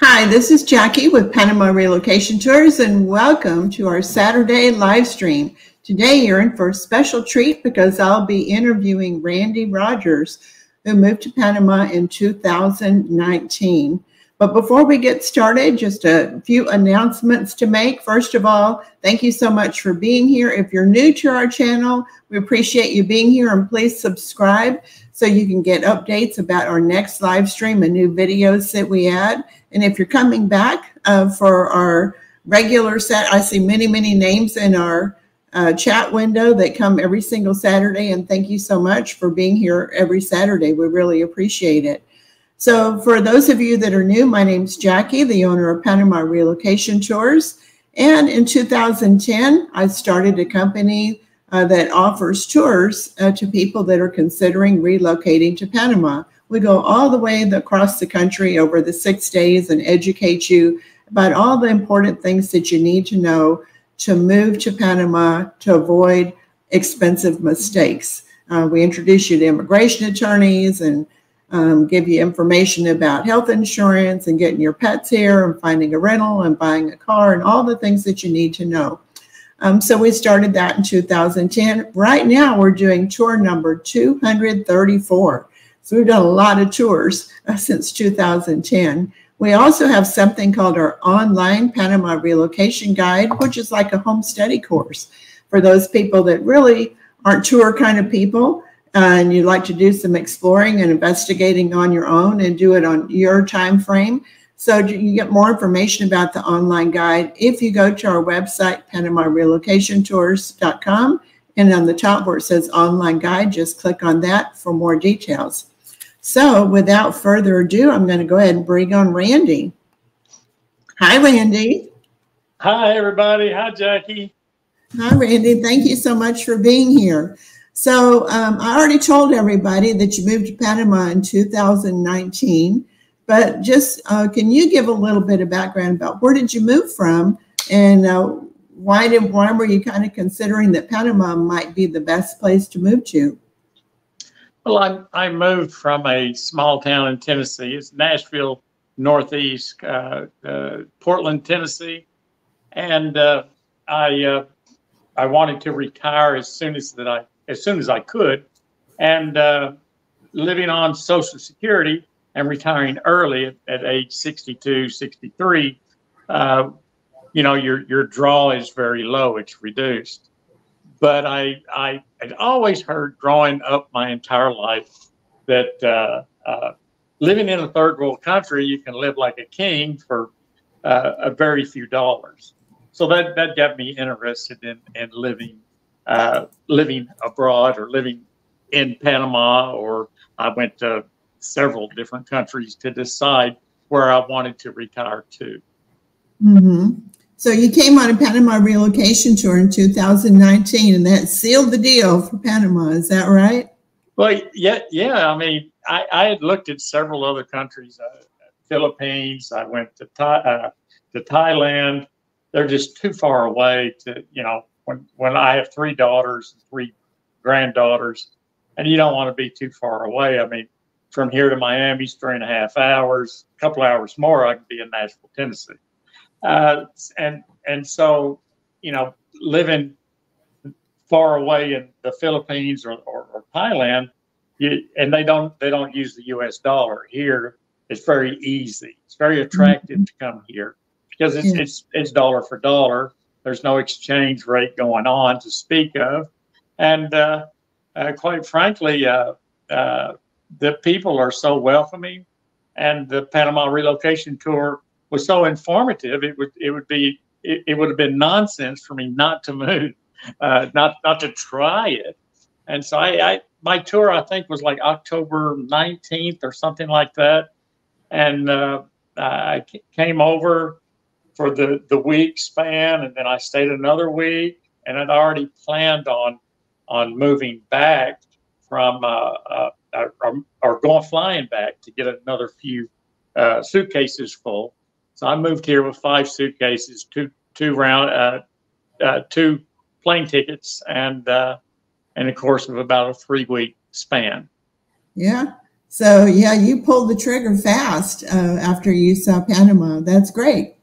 Hi, this is Jackie with Panama Relocation Tours, and welcome to our Saturday live stream. Today, you're in for a special treat because I'll be interviewing Randy Rogers, who moved to Panama in 2019. But before we get started, just a few announcements to make. First of all, thank you so much for being here. If you're new to our channel, we appreciate you being here and please subscribe so you can get updates about our next live stream and new videos that we add. And if you're coming back uh, for our regular set, I see many, many names in our uh, chat window that come every single Saturday. And thank you so much for being here every Saturday. We really appreciate it. So for those of you that are new, my name's Jackie, the owner of Panama Relocation Tours. And in 2010, I started a company uh, that offers tours uh, to people that are considering relocating to Panama. We go all the way across the country over the six days and educate you about all the important things that you need to know to move to Panama to avoid expensive mistakes. Uh, we introduce you to immigration attorneys and um, give you information about health insurance and getting your pets here and finding a rental and buying a car and all the things that you need to know. Um, so we started that in 2010. Right now, we're doing tour number 234. So we've done a lot of tours uh, since 2010. We also have something called our online Panama relocation guide, which is like a home study course for those people that really aren't tour kind of people and you'd like to do some exploring and investigating on your own and do it on your time frame. So you get more information about the online guide if you go to our website, PanamaRelocationTours.com, and on the top where it says online guide, just click on that for more details. So without further ado, I'm going to go ahead and bring on Randy. Hi, Randy. Hi, everybody. Hi, Jackie. Hi, Randy. Thank you so much for being here. So um, I already told everybody that you moved to Panama in 2019, but just uh, can you give a little bit of background about where did you move from and uh, why did why were you kind of considering that Panama might be the best place to move to? Well, I, I moved from a small town in Tennessee. It's Nashville, Northeast, uh, uh Portland, Tennessee, and uh, I uh, I wanted to retire as soon as that I as soon as I could, and uh, living on Social Security and retiring early at, at age 62, 63, uh, you know, your your draw is very low; it's reduced. But I I had always heard growing up my entire life that uh, uh, living in a third world country, you can live like a king for uh, a very few dollars. So that that got me interested in in living uh, living abroad or living in Panama, or I went to several different countries to decide where I wanted to retire to. Mm-hmm. So you came on a Panama relocation tour in 2019, and that sealed the deal for Panama. Is that right? Well, yeah, yeah. I mean, I, I had looked at several other countries, uh, Philippines. I went to uh, to Thailand. They're just too far away to, you know, when when I have three daughters and three granddaughters, and you don't want to be too far away. I mean, from here to Miami is three and a half hours. A couple hours more, I can be in Nashville, Tennessee. Uh, and and so, you know, living far away in the Philippines or, or, or Thailand, you, and they don't they don't use the U.S. dollar here. It's very easy. It's very attractive mm-hmm. to come here because it's, yeah. it's it's dollar for dollar there's no exchange rate going on to speak of. And uh, uh, quite frankly, uh, uh, the people are so welcoming, and the Panama relocation tour was so informative. It would it would be it, it would have been nonsense for me not to move, uh, not not to try it. And so I, I my tour I think was like October 19th or something like that, and uh, I came over for the the week span, and then I stayed another week, and I'd already planned on on moving back from uh, uh, or, or, going flying back to get another few uh, suitcases full. So I moved here with five suitcases, two two round uh, uh, two plane tickets, and uh, and a course of about a three week span. Yeah. So yeah, you pulled the trigger fast uh, after you saw Panama. That's great.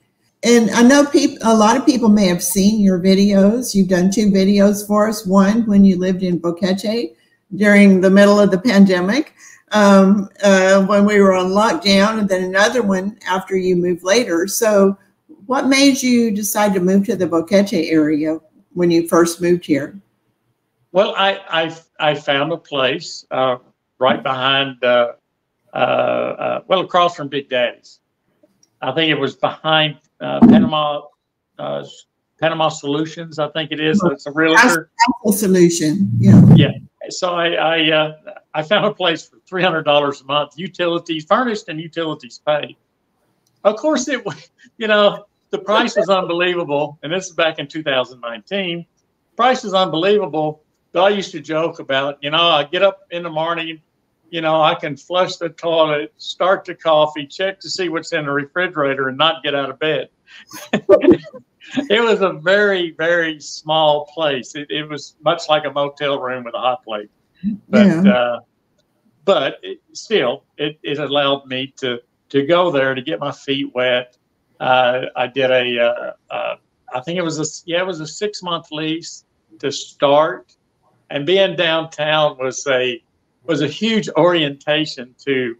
And I know people, a lot of people may have seen your videos. You've done two videos for us. One when you lived in Boquete during the middle of the pandemic, um, uh, when we were on lockdown, and then another one after you moved later. So, what made you decide to move to the Boquete area when you first moved here? Well, I I, I found a place uh, right behind, uh, uh, uh well, across from Big Daddy's. I think it was behind uh, Panama uh, Panama Solutions. I think it is. It's a realtor. Solution. Yeah. Yeah. So I I, I found a place for three hundred dollars a month, utilities furnished and utilities paid. Of course, it you know the price was unbelievable, and this is back in 2019. Price is unbelievable but I used to joke about, you know, I get up in the morning, you know, I can flush the toilet, start the coffee, check to see what's in the refrigerator, and not get out of bed. it was a very, very small place. It, it, was much like a motel room with a hot plate. But, yeah. uh, but it, still, it, it allowed me to, to go there to get my feet wet. Uh, I did a, uh, uh I think it was a, yeah, it was a six month lease to start and being downtown was a was a huge orientation to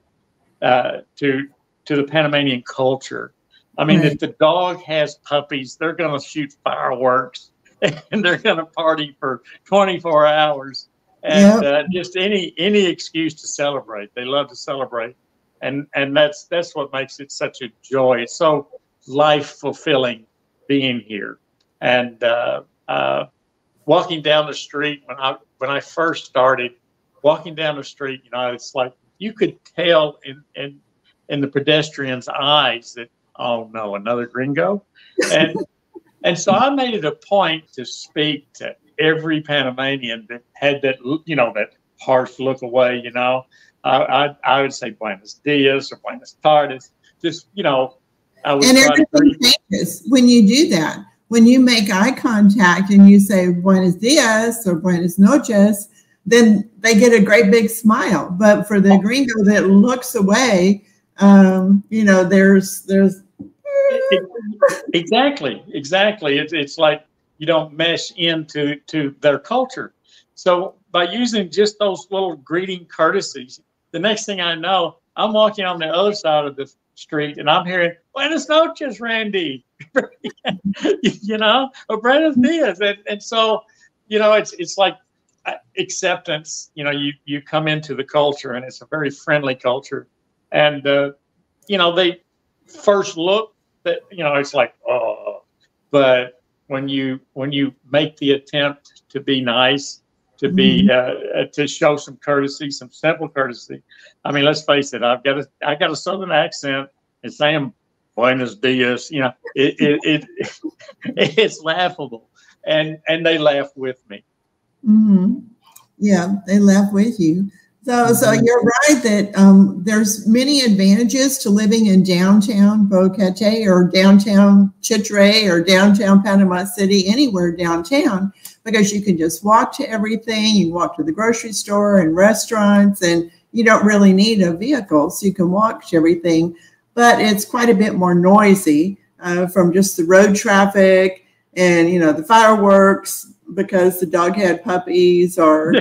uh, to to the Panamanian culture. I mean, right. if the dog has puppies, they're going to shoot fireworks and they're going to party for 24 hours and yep. uh, just any any excuse to celebrate. They love to celebrate, and and that's that's what makes it such a joy. It's so life fulfilling being here, and uh, uh, walking down the street when I when I first started walking down the street, you know, it's like you could tell in in in the pedestrian's eyes that oh no, another gringo, and and so I made it a point to speak to every Panamanian that had that you know that harsh look away. You know, I I, I would say Buenos Dias or Buenos Tardes. Just you know, I would and everything changes when you do that when you make eye contact and you say buenos dias or Buenos noches, then they get a great big smile. But for the gringo that looks away, um, you know, there's there's exactly exactly. It's it's like you don't mesh into to their culture. So by using just those little greeting courtesies, the next thing I know, I'm walking on the other side of the street and I'm hearing Buenas noches, Randy. you know, or Brendan Diaz. And, and so, you know, it's it's like acceptance. You know, you you come into the culture, and it's a very friendly culture, and uh, you know, they first look that you know, it's like oh, but when you when you make the attempt to be nice to be mm-hmm. uh, uh, to show some courtesy, some simple courtesy. I mean, let's face it. I've got a I got a southern accent, and saying buenos dias. You know, it, it, it it's laughable, and and they laugh with me. Mm-hmm. Yeah, they laugh with you. So, so mm-hmm. you're right that um, there's many advantages to living in downtown Boquete or downtown Chitre or downtown Panama City, anywhere downtown, because you can just walk to everything. You can walk to the grocery store and restaurants, and you don't really need a vehicle, so you can walk to everything but it's quite a bit more noisy uh, from just the road traffic and you know the fireworks because the dog had puppies or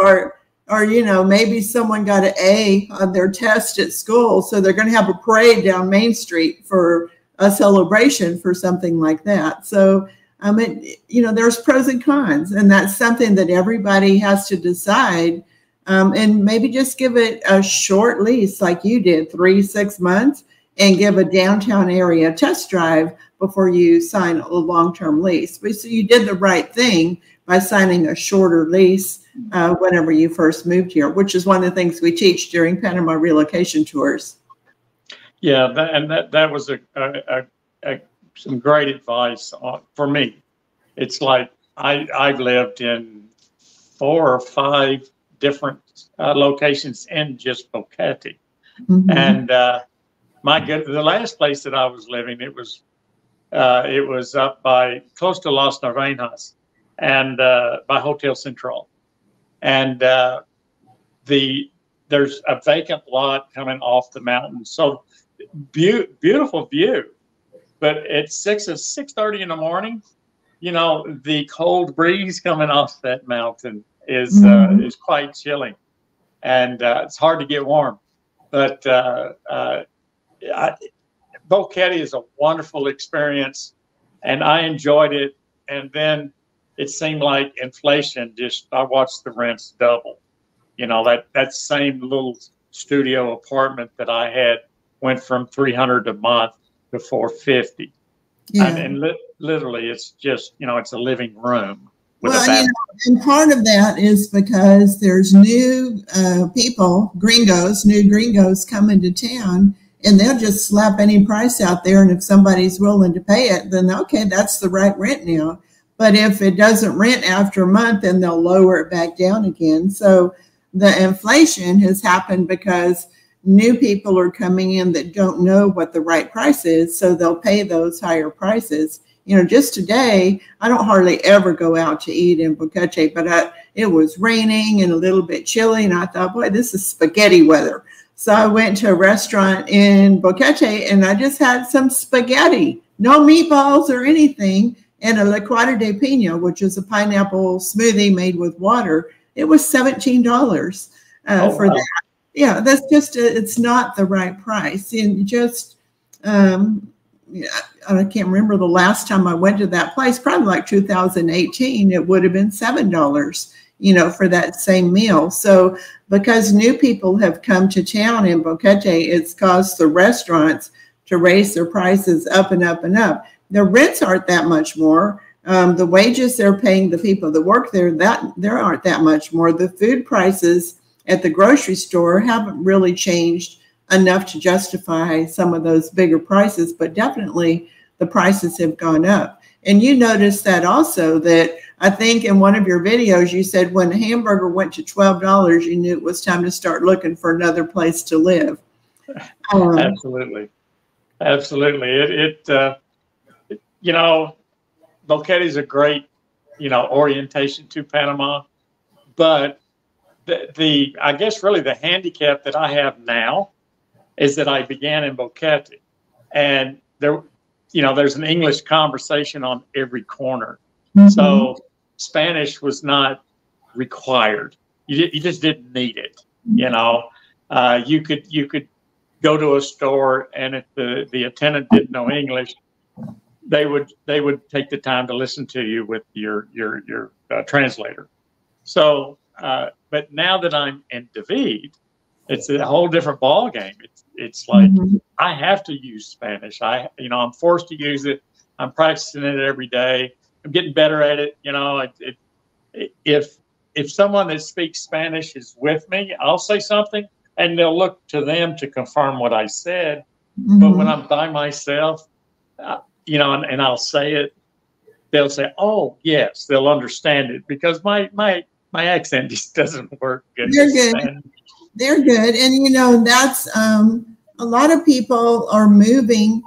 or or you know maybe someone got an A on their test at school, so they're going to have a parade down Main Street for a celebration for something like that. So I um, mean, you know, there's pros and cons, and that's something that everybody has to decide um, and maybe just give it a short lease like you did, three, six months, and give a downtown area test drive before you sign a long-term lease. But so you did the right thing by signing a shorter lease uh, whenever you first moved here, which is one of the things we teach during Panama relocation tours. Yeah, that, and that that was a, a, a, some great advice for me. It's like I I've lived in four or five different uh, locations in just Boquete. Mm-hmm. And uh, my good, the last place that I was living, it was uh, it was up by close to Las Naranjas and uh, by Hotel Central, and uh, the there's a vacant lot coming off the mountain. So be- beautiful view. But at six or six thirty in the morning, you know, the cold breeze coming off that mountain is uh, mm-hmm. uh, is quite chilling, and uh, it's hard to get warm. But uh, uh, I, Boquete is a wonderful experience, and I enjoyed it. And then it seemed like inflation just I watched the rents double. You know that that same little studio apartment that I had went from 300 a month to 450. Yeah. And, and li- literally, it's just you know it's a living room. well, you know, and part of that is because there's new uh, people, gringos, new gringos coming to town, and they'll just slap any price out there. And if somebody's willing to pay it, then okay, that's the right rent now. But if it doesn't rent after a month, then they'll lower it back down again. So the inflation has happened because new people are coming in that don't know what the right price is. So they'll pay those higher prices. You know, just today, I don't hardly ever go out to eat in Boquete, but I, it was raining and a little bit chilly. And I thought, boy, this is spaghetti weather. So I went to a restaurant in Boquete and I just had some spaghetti, no meatballs or anything and a licuado de pino, which is a pineapple smoothie made with water. It was $17 uh, oh, for wow. that. Yeah, that's just, a, it's not the right price. And just, um, I can't remember the last time I went to that place, probably like 2018, it would have been $7, you know, for that same meal. So because new people have come to town in Boquete, it's caused the restaurants to raise their prices up and up and up their rents aren't that much more. Um, the wages they're paying the people that work there that there aren't that much more. The food prices at the grocery store haven't really changed enough to justify some of those bigger prices, but definitely the prices have gone up. And you noticed that also that I think in one of your videos you said when a hamburger went to twelve dollars, you knew it was time to start looking for another place to live. Um, absolutely, absolutely. It it uh, you know, Boquete is a great, you know, orientation to Panama, but the, the I guess really the handicap that I have now is that I began in Boquete, and there, you know, there's an English conversation on every corner, mm-hmm. so Spanish was not required. You, you just didn't need it. You know, uh, you could you could go to a store and if the the attendant didn't know English, they would they would take the time to listen to you with your your your uh, translator. So, uh, but now that I'm in David, it's a whole different ball game. It's it's like mm-hmm. I have to use Spanish. I you know I'm forced to use it. I'm practicing it every day. I'm getting better at it. You know, it, it, if if someone that speaks Spanish is with me, I'll say something, and they'll look to them to confirm what I said. Mm-hmm. But when I'm by myself, uh, you know, and, and I'll say it, they'll say, "Oh, yes," they'll understand it because my my my accent just doesn't work good. They're good. They're good, and you know that's um, a lot of people are moving.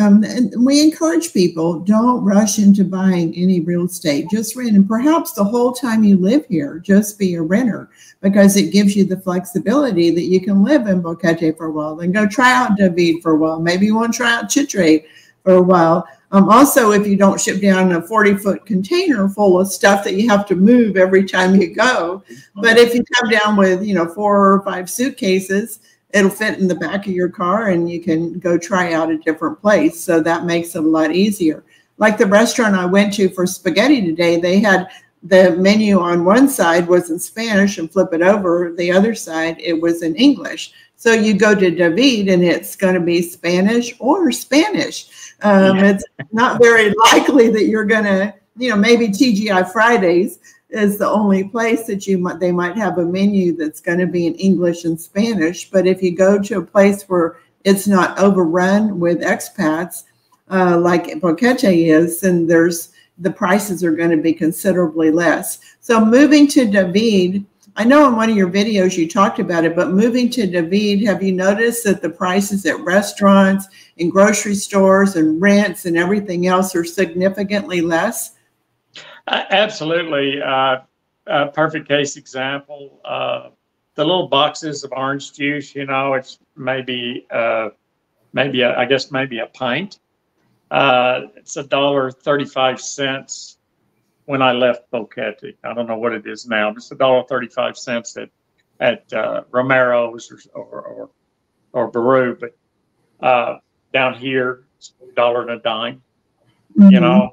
Um, and we encourage people don't rush into buying any real estate. Just rent, and perhaps the whole time you live here, just be a renter because it gives you the flexibility that you can live in Boquete for a while, then go try out David for a while. Maybe you want to try out Chitre for a while. Um, also, if you don't ship down a 40 foot container full of stuff that you have to move every time you go, but if you come down with, you know, four or five suitcases, it'll fit in the back of your car and you can go try out a different place. So that makes it a lot easier. Like the restaurant I went to for spaghetti today, they had the menu on one side was in Spanish and flip it over. The other side, it was in English. So you go to David and it's going to be Spanish or Spanish. Um, yeah. It's not very likely that you're going to, you know, maybe TGI Fridays is the only place that you might they might have a menu that's going to be in English and Spanish. But if you go to a place where it's not overrun with expats, uh, like Boquete is, then there's the prices are going to be considerably less. So moving to David, I know in one of your videos you talked about it, but moving to David, have you noticed that the prices at restaurants and grocery stores and rents and everything else are significantly less? Uh, absolutely. Uh, perfect case example. Uh, the little boxes of orange juice, you know, it's maybe uh, maybe a, I guess maybe a pint. Uh, it's a dollar thirty-five cents when I left Boquete. I don't know what it is now, but it's a dollar thirty-five cents at at uh, Romero's or or or, or Baru, but uh, down here it's a dollar and a dime. Mm-hmm. You know,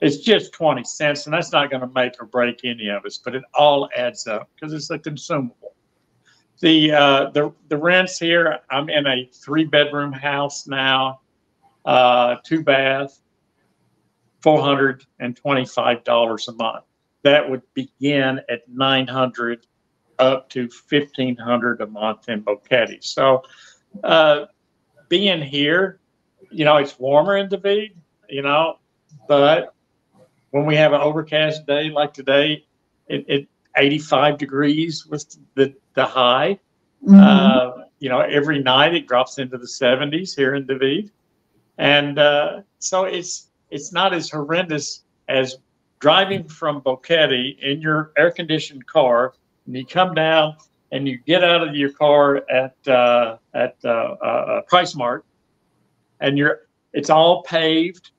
it's just twenty cents, and that's not going to make or break any of us, but it all adds up because it's a consumable. The uh, the the rents here. I'm in a three bedroom house now, uh, two bath, four hundred and twenty five dollars a month. That would begin at nine hundred up to fifteen hundred a month in Boquete. So, uh, being here, you know, it's warmer in David, you know, but when we have an overcast day like today, it, it 85 degrees was the, the high. Mm-hmm. Uh, you know, every night it drops into the 70s here in David. And uh, so it's it's not as horrendous as driving from Boquete in your air conditioned car and you come down and you get out of your car at uh, at uh, uh, PriceSmart and you're it's all paved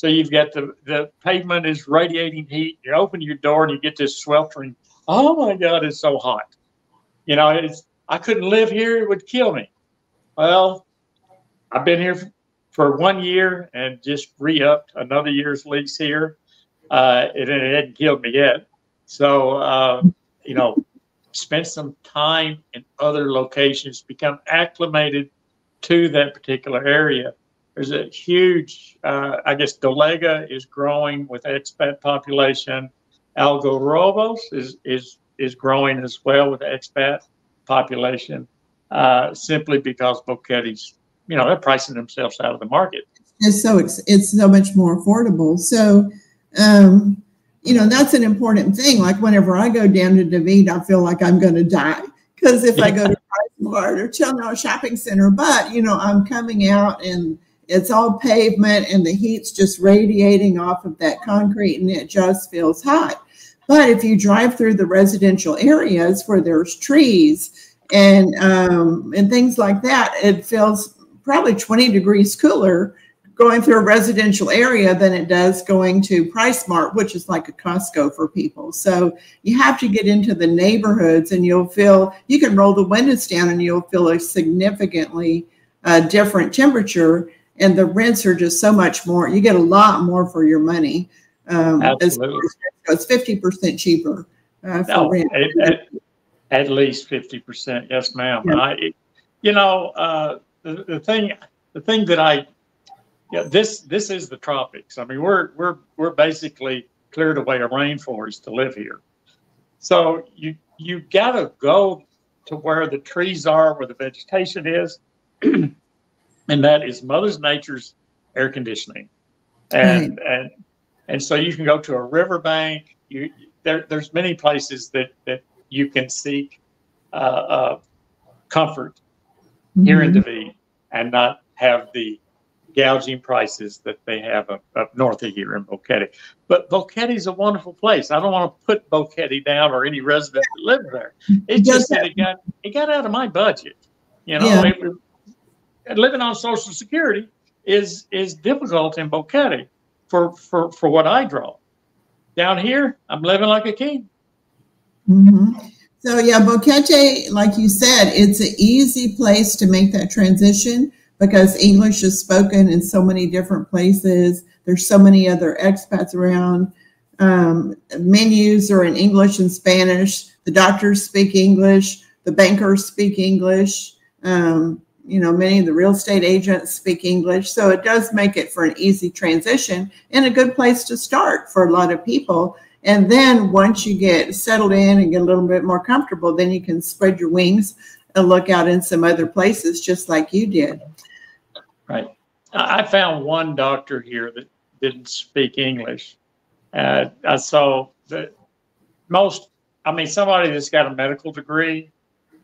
so you've got the, the pavement is radiating heat. You open your door and you get this sweltering. Oh my God, it's so hot. You know, it's I couldn't live here; it would kill me. Well, I've been here for one year and just re-upped another year's lease here. Uh, it, it hadn't killed me yet. So, uh, you know, spent some time in other locations, become acclimated to that particular area. There's a huge, uh, I guess, Dolega is growing with expat population. Algarrobos is is is growing as well with expat population, uh, simply because Boquete's, you know, they're pricing themselves out of the market. And so it's, it's so much more affordable. So, um, you know, that's an important thing. Like whenever I go down to David, I feel like I'm going to die because if yeah. I go to Mart or Chilno Shopping Center, but you know, I'm coming out and it's all pavement and the heat's just radiating off of that concrete and it just feels hot. But if you drive through the residential areas where there's trees and um, and things like that, it feels probably 20 degrees cooler going through a residential area than it does going to PriceSmart, which is like a Costco for people. So you have to get into the neighborhoods and you'll feel, you can roll the windows down and you'll feel a significantly uh, different temperature and the rents are just so much more. You get a lot more for your money. Um, Absolutely. It's 50% cheaper uh, for rent. At, at, at, least 50%. Yes, ma'am. Yeah. I, you know, uh, the, the thing, the thing that I, yeah, this, this is the tropics. I mean, we're, we're, we're basically cleared away a rainforest to live here. So you, you got to go to where the trees are, where the vegetation is. and that is Mother's Nature's air conditioning. And right. and and so you can go to a riverbank. You there, there's many places that that you can seek uh, uh, comfort mm-hmm. here in David mm-hmm. and not have the gouging prices that they have up, up north of here in Boquete. But Boquete is a wonderful place. I don't want to put Boquete down or any resident that live there. It's just that it got it got out of my budget. You know, yeah. it, living on Social Security is is difficult in Boquete for for for what I draw. Down here, I'm living like a king. Mm-hmm. So yeah, Boquete, like you said, it's an easy place to make that transition because English is spoken in so many different places. There's so many other expats around. Um, menus are in English and Spanish. The doctors speak English. The bankers speak English. Um, you know, many of the real estate agents speak English. So it does make it for an easy transition and a good place to start for a lot of people. And then once you get settled in and get a little bit more comfortable, then you can spread your wings and look out in some other places just like you did. Right. I found one doctor here that didn't speak English. Uh, saw that most, I mean, somebody that's got a medical degree,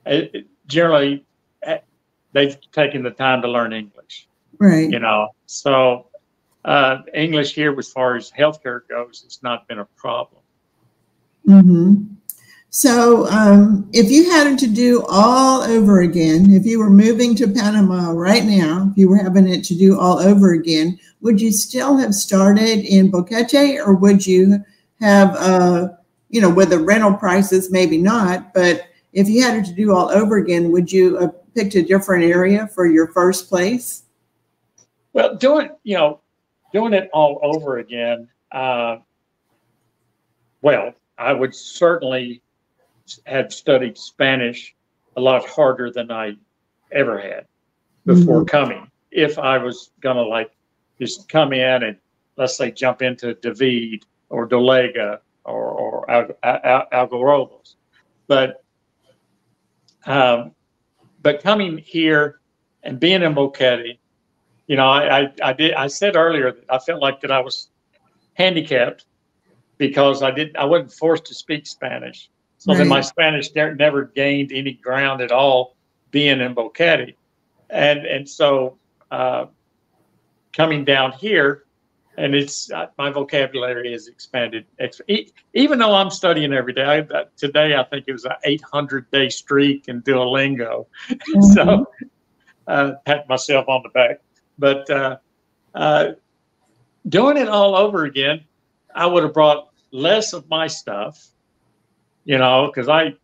it, it generally they've taken the time to learn English. Right. You know, so uh, English here, as far as healthcare goes, it's not been a problem. Mm-hmm. So, um, if you had to do all over again, if you were moving to Panama right now, if you were having it to do all over again, would you still have started in Boquete or would you have, uh, you know, with the rental prices, maybe not, but if you had it to do all over again, would you have picked a different area for your first place? Well, doing, you know, doing it all over again, uh, well, I would certainly have studied Spanish a lot harder than I ever had before mm-hmm. coming. If I was gonna like just come in and let's say jump into David or Dolega or, or Algarrobos, but um, but coming here and being in Boquete, you know, I, I, I did I said earlier that I felt like that I was handicapped because I didn't I wasn't forced to speak Spanish. So right. then my Spanish never gained any ground at all being in Boquete. And, and so uh, coming down here, and it's uh, my vocabulary has expanded. Even though I'm studying every day, I, today I think it was an 800 day streak in Duolingo. Mm-hmm. so uh, pat myself on the back. But uh, uh, doing it all over again, I would have brought less of my stuff you know, because I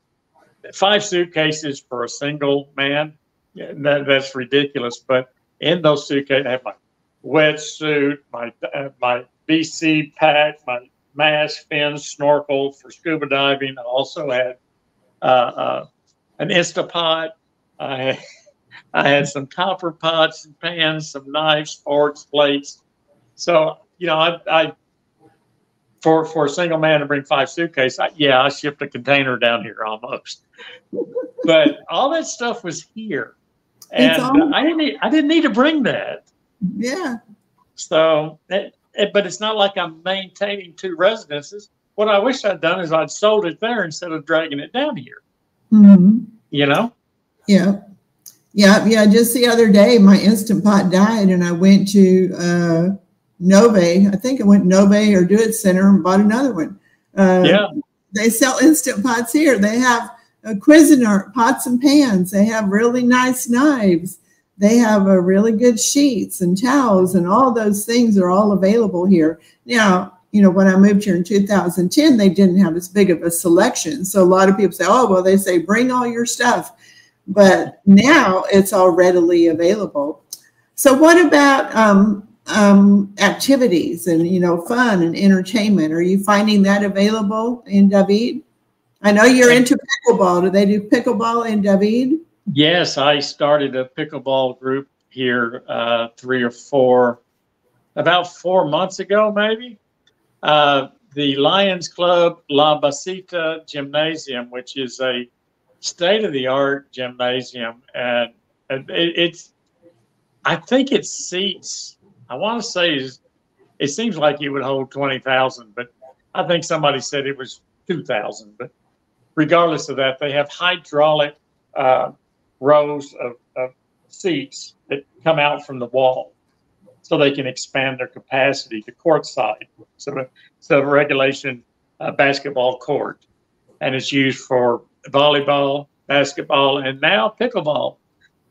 five suitcases for a single man, that, that's ridiculous. But in those suitcases, I have my wetsuit, my uh, my BC pack, my mask, fins, snorkel for scuba diving. I also had uh, uh, an Instapot. I had, I had some copper pots and pans, some knives, forks, plates. So you know, I, I for for a single man to bring five suitcases, I, yeah, I shipped a container down here almost. but all that stuff was here, and I didn't need, I didn't need to bring that. Yeah. So, it, it, but it's not like I'm maintaining two residences. What I wish I'd done is I'd sold it there instead of dragging it down here. Mm-hmm. You know. Yeah. Yeah, yeah. Just the other day, my instant pot died, and I went to uh, Novey. I think I went Novey or Do It Center and bought another one. Uh, yeah. They sell instant pots here. They have a Cuisinart pots and pans. They have really nice knives. They have a really good sheets and towels and all those things are all available here. Now, you know, when I moved here in 2010, they didn't have as big of a selection. So a lot of people say, oh, well, they say, bring all your stuff. But now it's all readily available. So what about um, um, activities and you know fun and entertainment. Are you finding that available in David? I know you're into pickleball. Do they do pickleball in David? Yes, I started a pickleball group here uh, three or four, about four months ago, maybe. Uh, the Lions Club La Basita Gymnasium, which is a state of the art gymnasium, and it, it's, I think it seats I want to say is it seems like it would hold 20,000, but I think somebody said it was 2,000. But regardless of that, they have hydraulic uh, rows of, of, seats that come out from the wall so they can expand their capacity to court side. So, so regulation uh, basketball court. And it's used for volleyball, basketball, and now pickleball.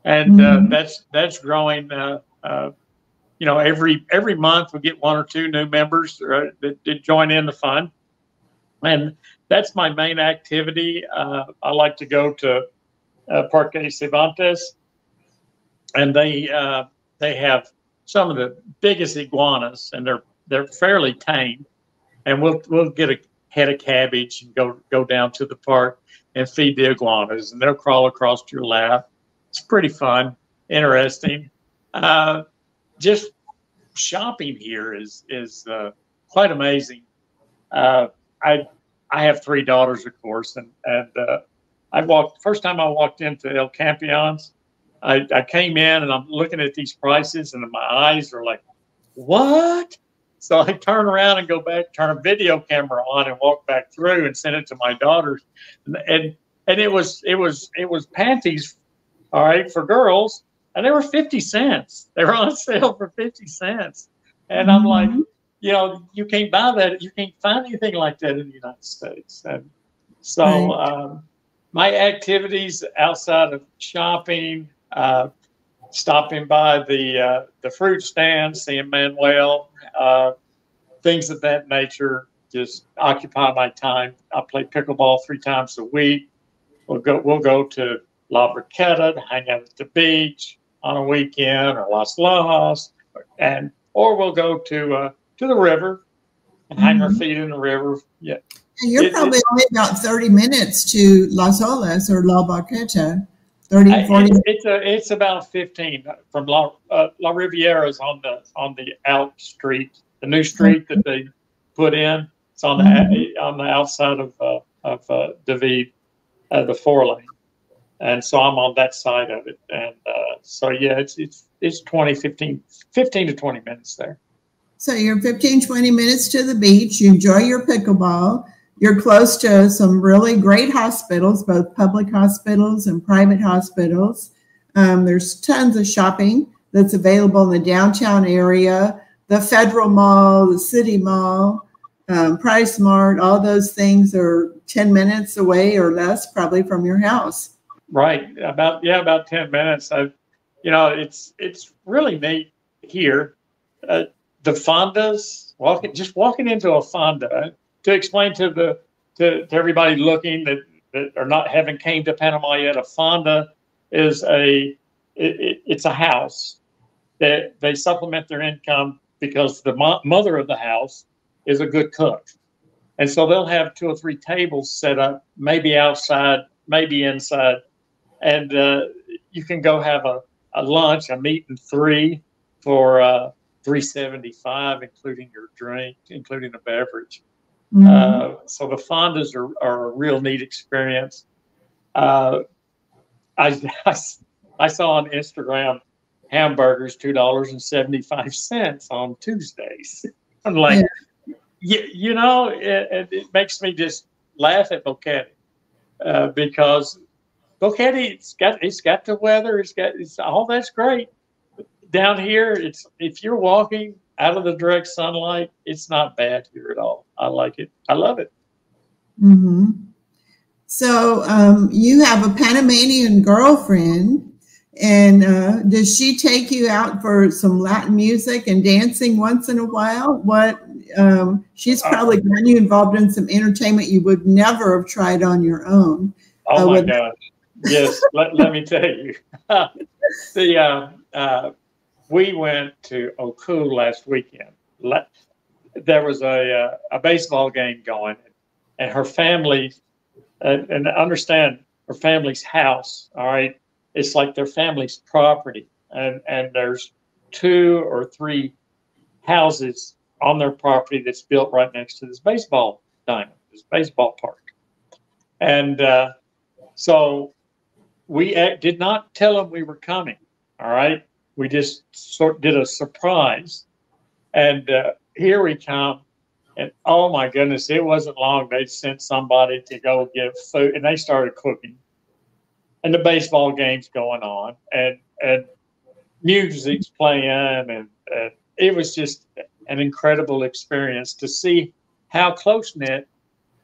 And uh, mm-hmm. that's that's growing uh, uh, you know, every every month we get one or two new members uh, that, that, join in the fun, and that's my main activity. Uh, I like to go to uh, Parque Cervantes, and they uh, they have some of the biggest iguanas, and they're they're fairly tame, and we'll we'll get a head of cabbage and go go down to the park and feed the iguanas, and they'll crawl across your lap. It's pretty fun, interesting. Uh, just shopping here is is uh, quite amazing. Uh, I I have three daughters, of course, and and uh, I walked first time I walked into El Campion's. I, I came in and I'm looking at these prices and my eyes are like, what? So I turn around and go back, turn a video camera on, and walk back through and send it to my daughters. And and, and it was it was it was panties, all right, for girls and they were 50 cents. They were on sale for 50 cents. And I'm like, mm-hmm. you know, you can't buy that. You can't find anything like that in the United States. And So right. um, my activities outside of shopping, uh, stopping by the uh, the fruit stand, seeing Manuel, uh, things of that nature, just occupy my time. I play pickleball three times a week. We'll go we'll go to La Barqueta to hang out at the beach on a weekend or Las Lajas, and or we'll go to uh, to the river and hang mm-hmm. our feet in the river. Yeah. And you're it, probably it, only about 30 minutes to Las Olas or La Barqueta. 30, 40 it's, it's, a, it's about 15 from La, uh, La Riviera is on the on the out street, the new street that they put in. It's on the mm-hmm. on the outside of uh, of uh, David, uh, the four lane, and so I'm on that side of it. And uh, so yeah, it's it's it's 20, 15, 15 to 20 minutes there. So you're 15, 20 minutes to the beach. You enjoy your pickleball. You're close to some really great hospitals, both public hospitals and private hospitals. Um, there's tons of shopping that's available in the downtown area, the Federal Mall, the City Mall, um, PriceSmart, all those things are 10 minutes away or less probably from your house. Right. About, yeah, about 10 minutes. I, you know, it's, it's really neat here. Uh, the fondas, walking, just walking into a fonda, to explain to the to, to everybody looking that, that are not haven't came to Panama yet, a fonda is a it, it, it's a house that they supplement their income because the mo- mother of the house is a good cook, and so they'll have two or three tables set up, maybe outside, maybe inside, and uh, you can go have a, a lunch, a meat and three for uh, 375 including your drink including a beverage Mm-hmm. Uh, so the fondas are, are a real neat experience. Uh, I, I, I, saw on Instagram hamburgers two dollars and seventy five cents on Tuesdays. I'm like, yeah. you, you know, it, it, makes me just laugh at Boquete uh, because Boquete it's got it's got the weather, it's got it's all that's great. Down here, it's if you're walking out of the direct sunlight, it's not bad here at all. I like it. I love it. Mm-hmm. So um, you have a Panamanian girlfriend, and uh, does she take you out for some Latin music and dancing once in a while? What um, she's uh, probably uh, gotten you involved in some entertainment you would never have tried on your own. Oh uh, my gosh! Yes, let, let me tell you, the uh, uh, we went to Oku last weekend. There was a, uh, a baseball game going, and her family, uh, and understand her family's house, all right, it's like their family's property. And, and there's two or three houses on their property that's built right next to this baseball diamond, this baseball park. And uh, so we did not tell them we were coming. All right we just sort did a surprise, and uh, here we come. And oh my goodness, it wasn't long. They sent somebody to go get food, and they started cooking. And the baseball game's going on, and and music's playing, and, and it was just an incredible experience to see how close knit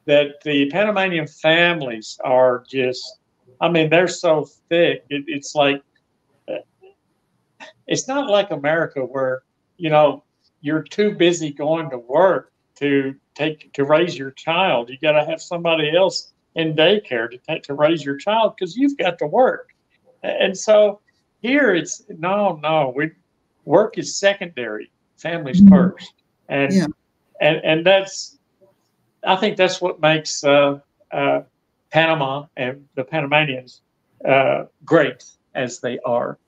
that the Panamanian families are. Just, I mean, they're so thick. It, it's like it's not like America where, you know, you're too busy going to work to take to raise your child. You got to have somebody else in daycare to take, to raise your child because you've got to work. And so here it's no, no. We work is secondary, families mm-hmm. first, and yeah. and and that's I think that's what makes uh, uh, Panama and the Panamanians uh, great as they are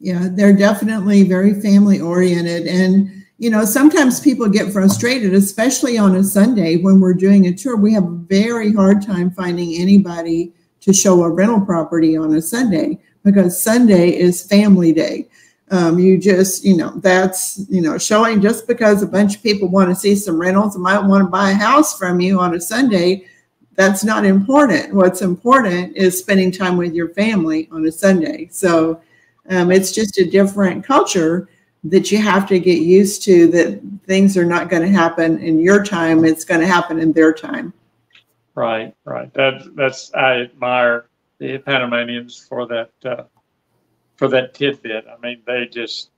yeah, they're definitely very family oriented. And, you know, sometimes people get frustrated, especially on a Sunday when we're doing a tour. We have a very hard time finding anybody to show a rental property on a Sunday because Sunday is family day. Um, you just, you know, that's, you know, showing just because a bunch of people want to see some rentals and might want to buy a house from you on a Sunday, that's not important. What's important is spending time with your family on a Sunday. So, um, it's just a different culture that you have to get used to that things are not going to happen in your time. It's going to happen in their time. Right, right. That that's I admire the Panamanians for that uh, for that tidbit. I mean, they just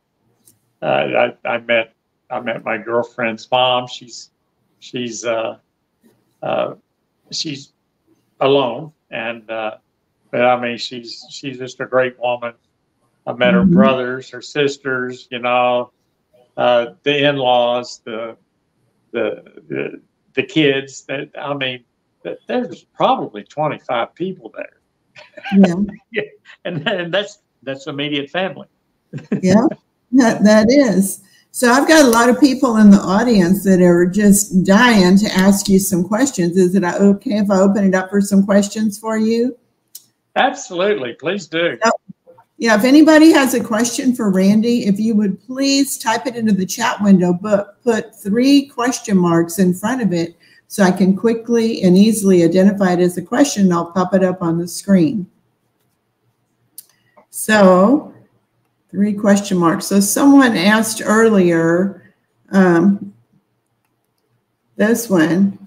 uh, I I met I met my girlfriend's mom. She's she's uh, uh, she's alone, and uh, but I mean, she's she's just a great woman. I met her mm-hmm. brothers, her sisters, you know, uh, the in-laws, the, the the the kids. That I mean, there's probably 25 people there. Yeah. and, and that's that's immediate family. yeah, that, that is. So I've got a lot of people in the audience that are just dying to ask you some questions. Is it okay if I open it up for some questions for you? Absolutely. Please do. So, yeah, if anybody has a question for Randy, if you would please type it into the chat window, but put three question marks in front of it so I can quickly and easily identify it as a question. And I'll pop it up on the screen. So three question marks. So someone asked earlier, um, this one,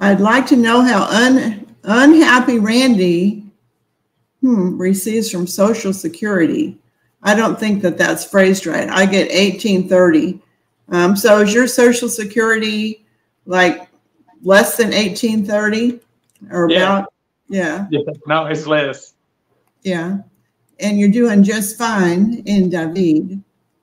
I'd like to know how un, unhappy Randy hmm, receives from Social Security. I don't think that that's phrased right. I get 1830. Um, so is your Social Security like less than 1830 or yeah. about yeah. yeah no it's less yeah and you're doing just fine in david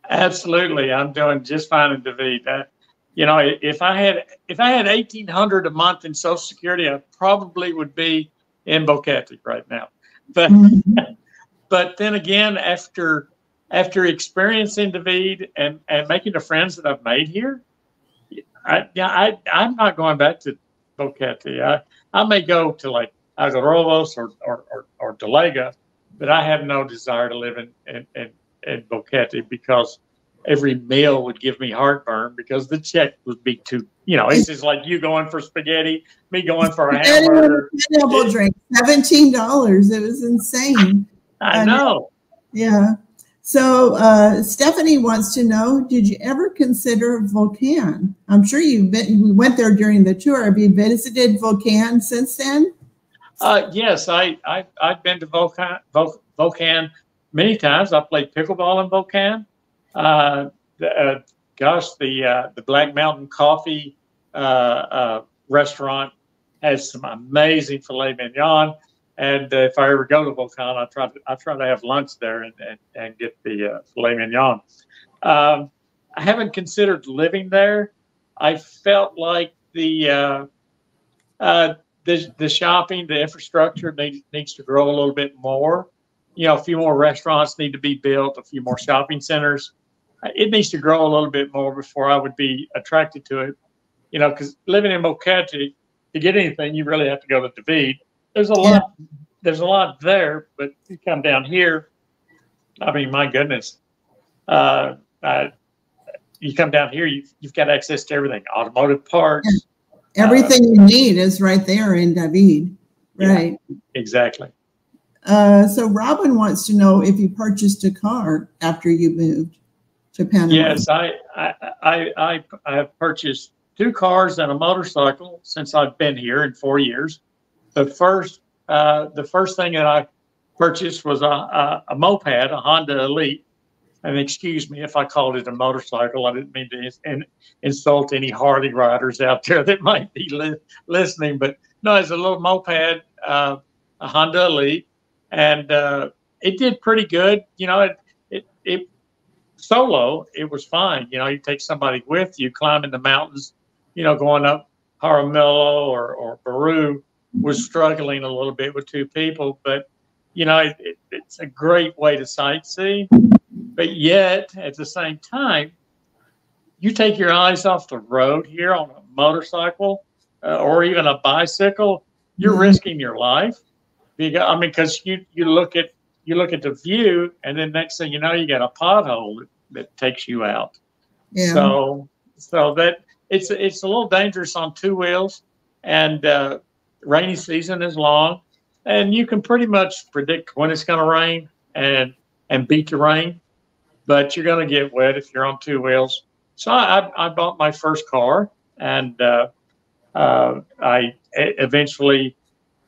absolutely i'm doing just fine in david that you know if i had if i had 1800 a month in social security i probably would be in boquete right now but mm-hmm. but then again after after experiencing david and and making the friends that i've made here I, yeah, I, I'm not going back to Boquete. I, I may go to like Algarrobos or, or, or, or Dolega, but I have no desire to live in, in, in, in Boquete because every meal would give me heartburn because the check would be too, you know, it's just like you going for spaghetti, me going for a hamburger. Pineapple drink, $17. It was insane. I know. Yeah. So uh, Stephanie wants to know, did you ever consider Volcan? I'm sure you've been, we went there during the tour. Have you visited Volcan since then? Uh, yes, I, I, I've been to Volcan, Volcan many times. I played pickleball in Volcan. Uh, uh, gosh, the, uh, the Black Mountain Coffee uh, restaurant has some amazing filet mignon. And if I ever go to Volcan, I try to I try to have lunch there and and, and get the filet mignon. Um, I haven't considered living there. I felt like the uh, uh, the, the shopping, the infrastructure needs, needs to grow a little bit more. You know, a few more restaurants need to be built, a few more shopping centers. It needs to grow a little bit more before I would be attracted to it. You know, because living in Boquete, to get anything, you really have to go to David there's a lot there's a lot there, but you come down here, I mean, my goodness, uh, uh, you come down here, you've, you've got access to everything, automotive parts. Everything uh, you need is right there in David, right? Yeah, exactly. Uh, so Robin wants to know if you purchased a car after you moved Yes, I I I, I, have purchased two cars and a motorcycle since I've been here in four years the first uh, the first thing that I purchased was a, a, a, moped, a Honda Elite. And excuse me if I called it a motorcycle. I didn't mean to in, insult any Harley riders out there that might be li- listening, but no, it's a little moped, uh, a Honda Elite, and uh, it did pretty good. You know, it, it it solo, it was fine. You know, you take somebody with you, climbing the mountains, you know, going up Jaramillo or or Baru was struggling a little bit with two people, but you know, it, it, it's a great way to sightsee. But yet, at the same time, you take your eyes off the road here on a motorcycle uh, or even a bicycle, you're mm-hmm. risking your life. Because, I mean, because you you look at you look at the view, and then next thing you know, you got a pothole that, that takes you out. Yeah. So so that it's it's a little dangerous on two wheels, and uh, rainy season is long, and you can pretty much predict when it's going to rain and and beat the rain, but you're going to get wet if you're on two wheels. So I, I bought my first car, and uh, uh, I eventually,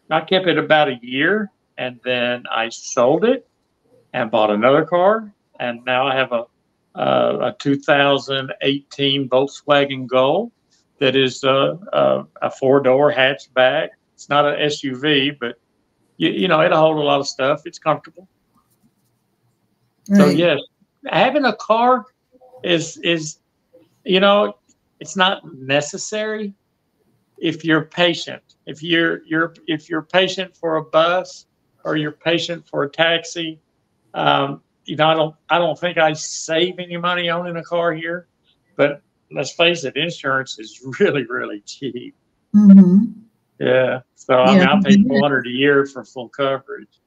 I kept it about a year, and then I sold it and bought another car, and now I have a uh, a 2018 Volkswagen Gol that is a, a, a four door hatchback. It's not an SUV, but you, you know it'll hold a lot of stuff. It's comfortable. Right. So yes, having a car is is you know it's not necessary if you're patient. If you're you're if you're patient for a bus or you're patient for a taxi, um, you know I don't I don't think I save any money owning a car here, but let's face it, insurance is really really cheap. Mm-hmm. Yeah, so I mean I pay four hundred a year for full coverage.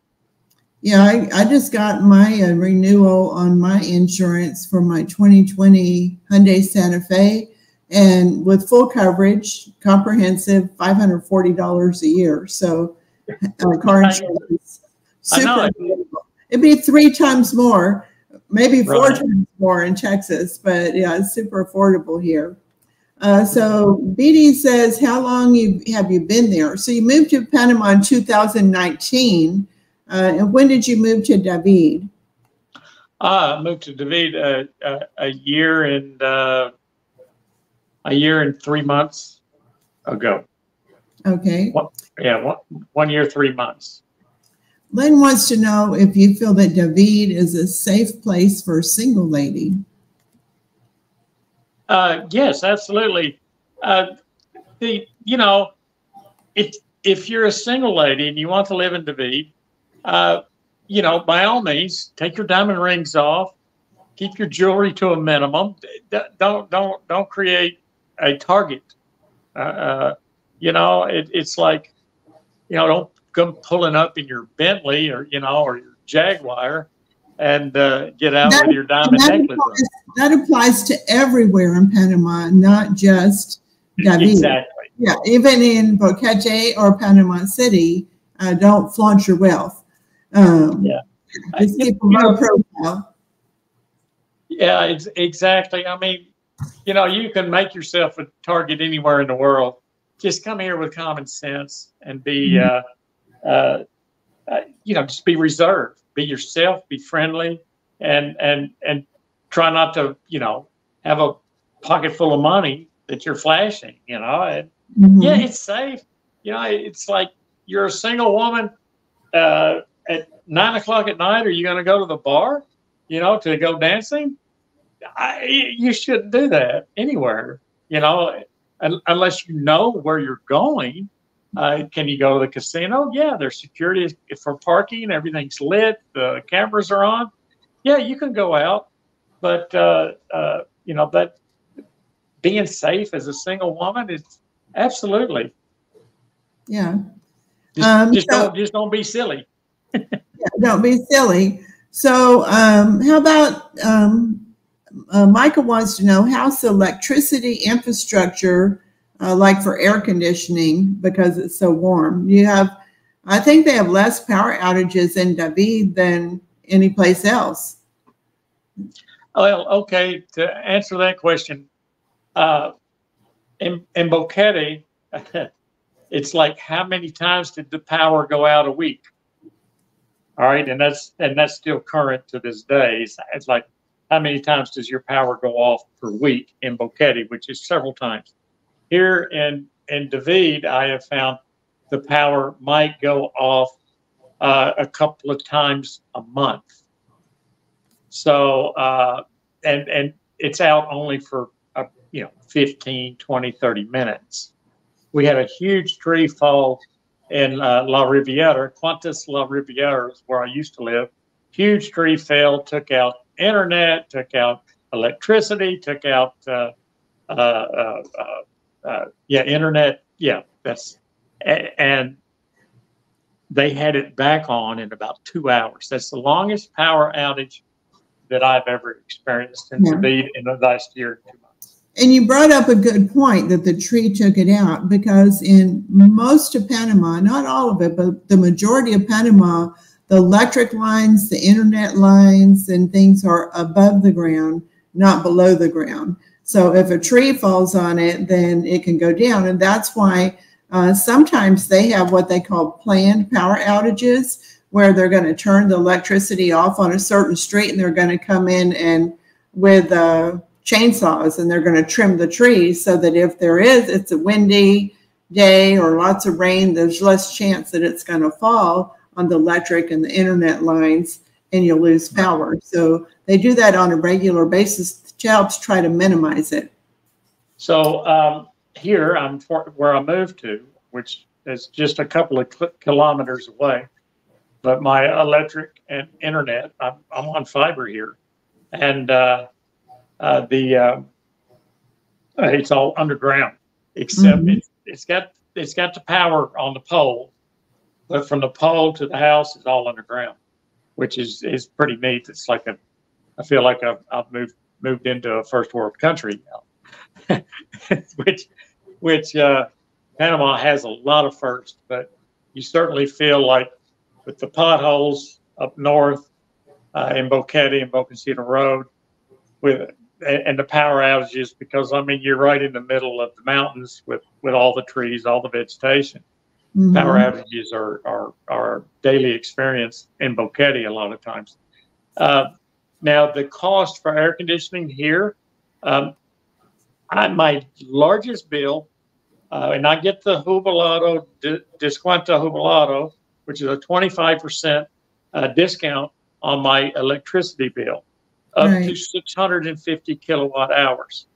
Yeah, I, I just got my uh, renewal on my insurance for my 2020 Hyundai Santa Fe, and with full coverage, comprehensive, $540 a year. So, uh, car insurance, super It'd be three times more, maybe four right. times more in Texas, but yeah, it's super affordable here. Uh, so BD says, how long you have you been there? So you moved to Panama in 2019. Uh, and when did you move to David? I moved to David uh, uh, a year and uh, a year and three months ago. Okay. One, yeah, one, one year, three months. Lynn wants to know if you feel that David is a safe place for a single lady. Uh, yes, absolutely. Uh, the you know, if if you're a single lady and you want to live in David, uh, you know, by all means, take your diamond rings off, keep your jewelry to a minimum. Don't don't don't create a target. Uh, uh, you know, it, it's like, you know, don't come pulling up in your Bentley or you know or your Jaguar and uh, get out that, with your diamond that necklace. Applies, that applies to everywhere in Panama, not just David. Exactly. Yeah, even in Boquete or Panama City, uh, don't flaunt your wealth. Um, yeah. Just keep a low profile. Yeah, it's exactly. I mean, you know, you can make yourself a target anywhere in the world. Just come here with common sense and be, mm-hmm. uh, uh, uh, you know, just be reserved, be yourself, be friendly, and and and try not to, you know, have a pocket full of money that you're flashing. You know, and, mm-hmm. yeah, it's safe. You know, it's like you're a single woman. Uh, at nine o'clock at night, are you going to go to the bar, you know, to go dancing? I, you shouldn't do that anywhere, you know, unless you know where you're going. Uh, can you go to the casino? Yeah, there's security for parking. Everything's lit. The cameras are on. Yeah, you can go out, but uh, uh, you know that being safe as a single woman is absolutely. Yeah. Just, um, just so, don't just don't be silly yeah, don't be silly. So, um, how about um, uh, Michael wants to know how's electricity infrastructure uh, like for air conditioning because it's so warm? You have, I think they have less power outages in David than any place else. Well, okay. To answer that question, uh, in in Boquete, it's like how many times did the power go out a week? All right, and that's and that's still current to this day. It's, it's like how many times does your power go off per week in Boquete, which is several times. Here in in David, I have found the power might go off uh, a couple of times a month. So uh, and and it's out only for uh, you know 15, 20, 30 minutes. We had a huge tree fall in uh, La Riviera, Quantas La Riviera is where I used to live. Huge tree fell, took out internet, took out electricity, took out, uh, uh, uh, uh, uh yeah, internet. Yeah, that's, and they had it back on in about two hours. That's the longest power outage that I've ever experienced in yeah. in the last year, two months. and you brought up a good point that the tree took it out because in most of Panama, not all of it, but the majority of Panama, the electric lines, the internet lines, and things are above the ground, not below the ground. So if a tree falls on it, then it can go down. And that's why uh, sometimes they have what they call planned power outages, where they're going to turn the electricity off on a certain street and they're going to come in and with uh, chainsaws and they're going to trim the trees so that if there is, it's a windy day or lots of rain, there's less chance that it's going to fall on the electric and the internet lines and you'll lose power. So they do that on a regular basis to help try to minimize it. So um, here I'm for, where I moved to, which is just a couple of kilometers away. But my electric and internet, I'm, I'm on fiber here, and uh, uh, the uh, it's all underground, except mm-hmm. it's, it's got it's got the power on the pole, but from the pole to the house is all underground, which is is pretty neat. It's like a, I feel like I've, I've moved moved into a first world country now, which which uh, Panama has a lot of firsts, but you certainly feel like with the potholes up north uh, in Boquete and Volcancito Road, with and the power outages because I mean you're right in the middle of the mountains with with all the trees, all the vegetation. Mm-hmm. Power outages are are are daily experience in Boquete a lot of times. Uh, now the cost for air conditioning here, um, I, my largest bill uh, and I get the Jubilado, Descuento Jubilado, which is a 25% uh, discount on my electricity bill up right. to 650 kilowatt hours.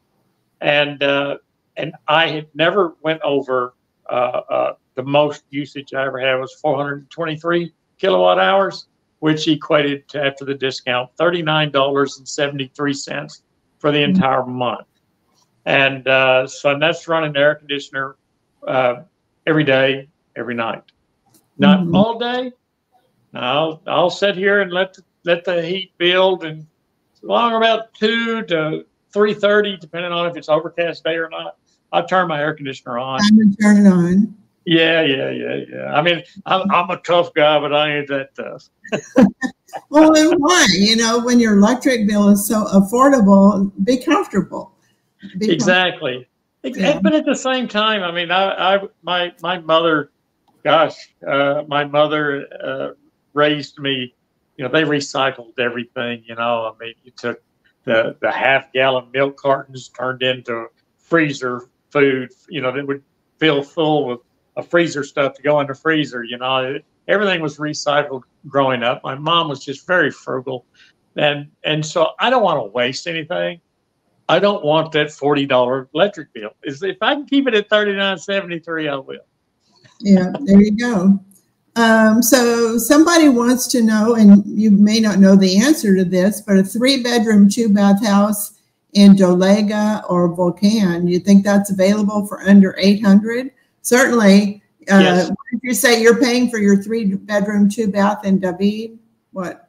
And, uh, and I had never went over the most usage I ever had was 423 kilowatt hours, which equated to, after the discount, $39.73 for the mm-hmm. entire month. And uh, so and that's running the air conditioner uh, every day, every night. Not mm-hmm. all day. I'll I'll sit here and let the, let the heat build and long about two to three thirty, depending on if it's overcast day or not. I turn my air conditioner on. I'm gonna turn it on. Yeah, yeah, yeah, yeah. I mean, I'm, I'm a tough guy, but I ain't that tough. well, then why? You know, when your electric bill is so affordable, be comfortable. Exactly. Yeah. But at the same time, I mean, I, I my my mother, gosh, uh, my mother uh, raised me. You know, they recycled everything. You know, I mean, you took the the half gallon milk cartons turned into freezer food. You know, that would fill full with a freezer stuff to go in the freezer. You know, everything was recycled growing up. My mom was just very frugal, and and so I don't want to waste anything. I don't want that forty dollar electric bill. Is if I can keep it at thirty nine seventy three, I will. Yeah, there you go. Um, so somebody wants to know, and you may not know the answer to this, but a three bedroom, two bath house in Dolega or Volcan, you think that's available for under 800? Certainly. Uh, yes. If you say you're paying for your three bedroom, two bath in David, what?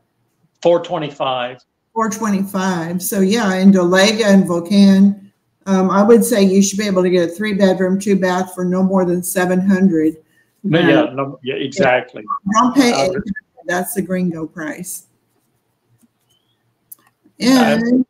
425. 425. So yeah, in Dolega and Volcan, um, I would say you should be able to get a three bedroom, two bath for no more than 700. But yeah, no, yeah, exactly. Don't pay uh, That's the gringo price. And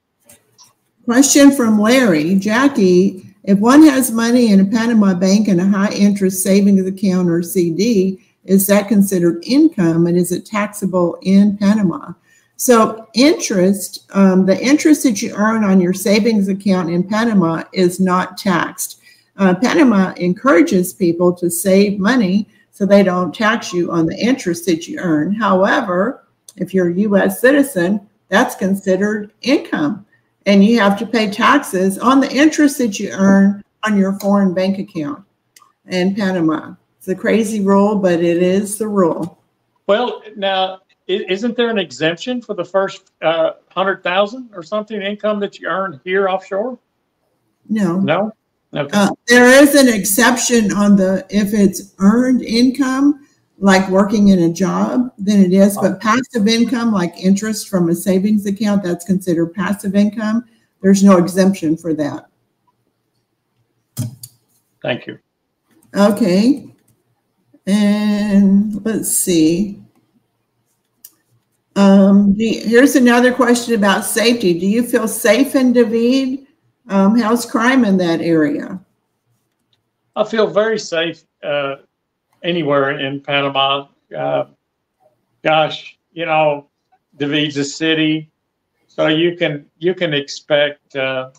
question from Larry, Jackie, if one has money in a Panama bank and a high interest savings account or CD, is that considered income and is it taxable in Panama? So interest, um, the interest that you earn on your savings account in Panama is not taxed. Uh, Panama encourages people to save money so they don't tax you on the interest that you earn. However, if you're a U.S. citizen, that's considered income, and you have to pay taxes on the interest that you earn on your foreign bank account in Panama. It's a crazy rule, but it is the rule. Well, now isn't there an exemption for the first uh, hundred thousand or something income that you earn here offshore? No. No. Okay. Uh, there is an exception on the if it's earned income, like working in a job, than it is. But passive income, like interest from a savings account, that's considered passive income. There's no exemption for that. Thank you. Okay. And let's see. Um, here's another question about safety. Do you feel safe in David Um, how's crime in that area? I feel very safe uh, anywhere in Panama. Uh, gosh, you know, David's a city, so you can you can expect uh,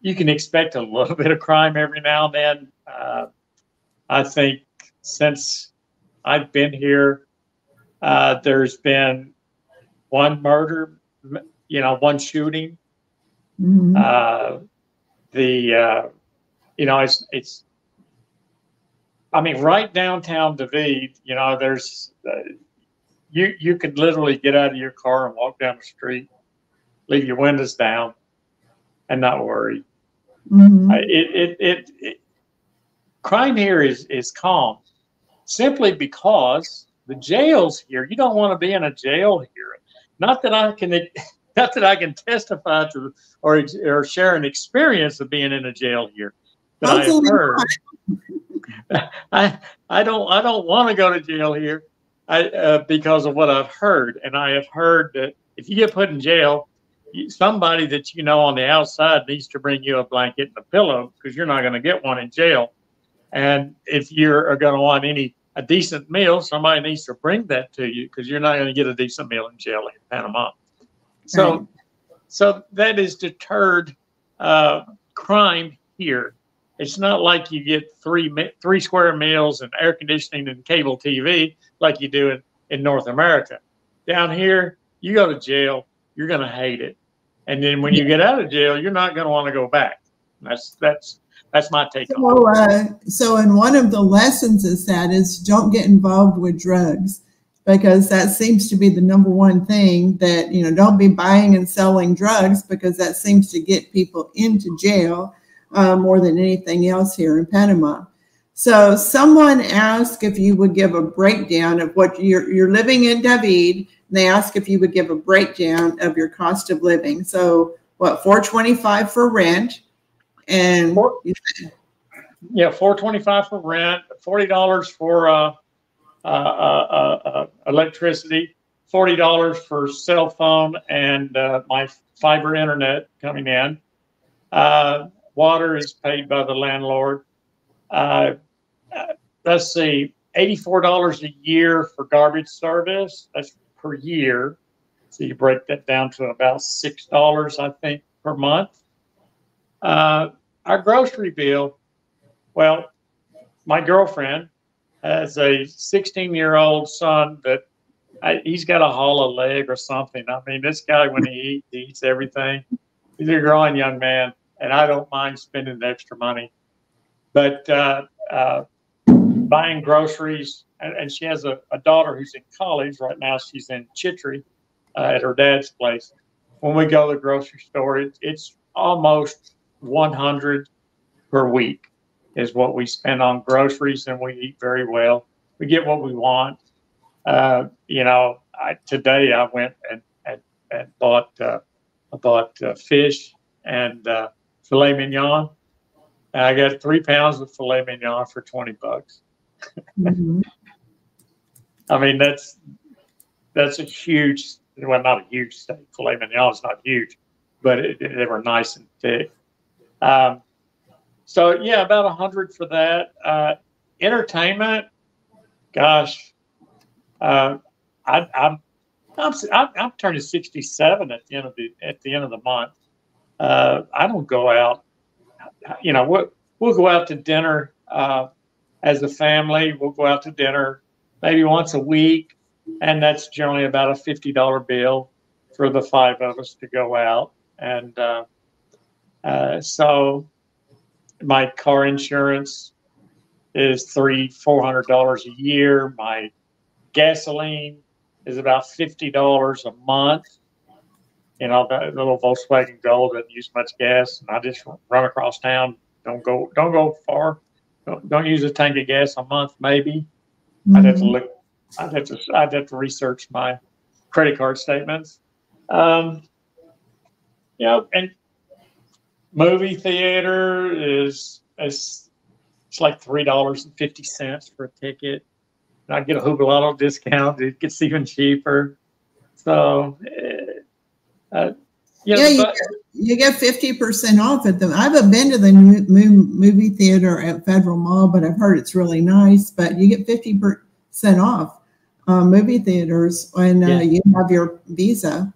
you can expect a little bit of crime every now and then. Uh, I think since I've been here, uh, there's been one murder, you know, one shooting. Mm-hmm. Uh, the uh, you know, it's it's. I mean, right downtown David, you know, there's uh, you you could literally get out of your car and walk down the street, leave your windows down, and not worry. Mm-hmm. it, it, it, it, crime here is is calm, simply because the jails here. You don't want to be in a jail here. Not that I can, not that I can testify to or or share an experience of being in a jail here, but I have heard. I I don't I don't want to go to jail here. I, uh, because of what I've heard. And I have heard that if you get put in jail, somebody that you know on the outside needs to bring you a blanket and a pillow because you're not going to get one in jail. And if you're going to want any a decent meal, somebody needs to bring that to you because you're not going to get a decent meal in jail in Panama. So, right. so that is deterred uh, crime here. It's not like you get three three square meals and air conditioning and cable TV like you do in, in North America. Down here, you go to jail, you're going to hate it, and then when you get out of jail, you're not going to want to go back. That's that's that's my take so, on it. Uh, so, and one of the lessons is that is don't get involved with drugs because that seems to be the number one thing that you know don't be buying and selling drugs because that seems to get people into jail uh, more than anything else here in Panama. So someone asked if you would give a breakdown of what you're, you're living in David. they asked if you would give a breakdown of your cost of living. So what, 425 for rent and Four, yeah, 425 for rent, $40 for uh, uh, uh, uh, electricity, $40 for cell phone and uh, my fiber internet coming in. Uh, water is paid by the landlord. Uh, let's see, $84 a year for garbage service. That's per year. So you break that down to about $6, I think, per month. Uh, our grocery bill, well, my girlfriend has a 16 year old son that I, he's got a hollow leg or something. I mean, this guy, when he eats, he eats everything. He's a growing young man, and I don't mind spending the extra money. But uh, uh, buying groceries, and, and she has a, a, daughter who's in college right now. She's in Chitré uh, at her dad's place. When we go to the grocery store, it, it's almost 100 per week is what we spend on groceries, and we eat very well. We get what we want. Uh, you know, I, today I went and and, and bought uh, bought uh, fish and uh, filet mignon. And I got three pounds of filet mignon for twenty bucks. mm-hmm. I mean, that's that's a huge, well, not a huge steak. Filet mignon is not huge, but it, they were nice and thick. Um, so yeah, about a hundred for that. Uh, entertainment, gosh, uh, I, I'm, I'm, I'm, I'm turning 67 at the end of the at the end of the month. Uh, I don't go out. You know, we'll, we'll go out to dinner uh, as a family. We'll go out to dinner maybe once a week, and that's generally about a fifty dollar bill for the five of us to go out. And uh, uh, so my car insurance is three, four hundred dollars a year. My gasoline is about fifty dollars a month. You know, the little Volkswagen Gol doesn't use much gas, and I just run across town. Don't go, don't go far. Don't, don't use a tank of gas a month, maybe. Mm-hmm. I'd have to look. I'd have to. I'd have to research my credit card statements. Um, you know, and movie theater is is it's like three dollars and fifty cents for a ticket. And I get a Jubilado discount; it gets even cheaper. So, uh, uh, yeah, you, but, You get 50% off at the, I haven't been to the movie theater at Federal Mall, but I've heard it's really nice, but you get 50% off uh, movie theaters when uh, yeah. you have your visa.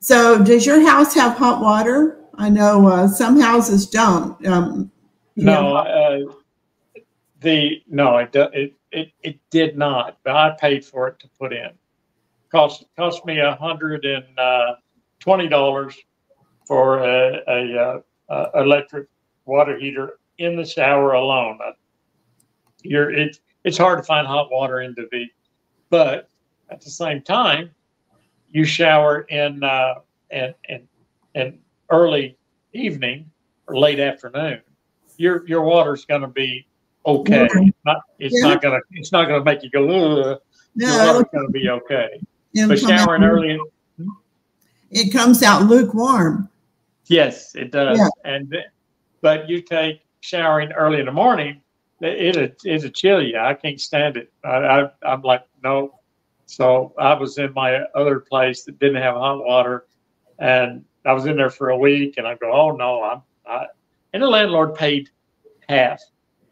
So does your house have hot water? I know uh, some houses don't. Um, no, uh, the no, it, it it it did not. But I paid for it to put in. cost cost me a hundred and uh, twenty dollars for a, a, a, a, electric water heater in the shower alone. Uh, you're it, it's hard to find hot water in David, but at the same time, you shower in uh, and and and early evening or late afternoon, your your water's going to be okay. Yeah. It's not it's yeah. not gonna it's not gonna make you go. Ugh. No, your water's going to be okay. But showering early, it comes out lukewarm. Yes, it does. Yeah. And but you take showering early in the morning, it it it'll chill you. I can't stand it. I, I I'm like no. So I was in my other place that didn't have hot water, and I was in there for a week, and I go, oh no, I'm, I, and the landlord paid half.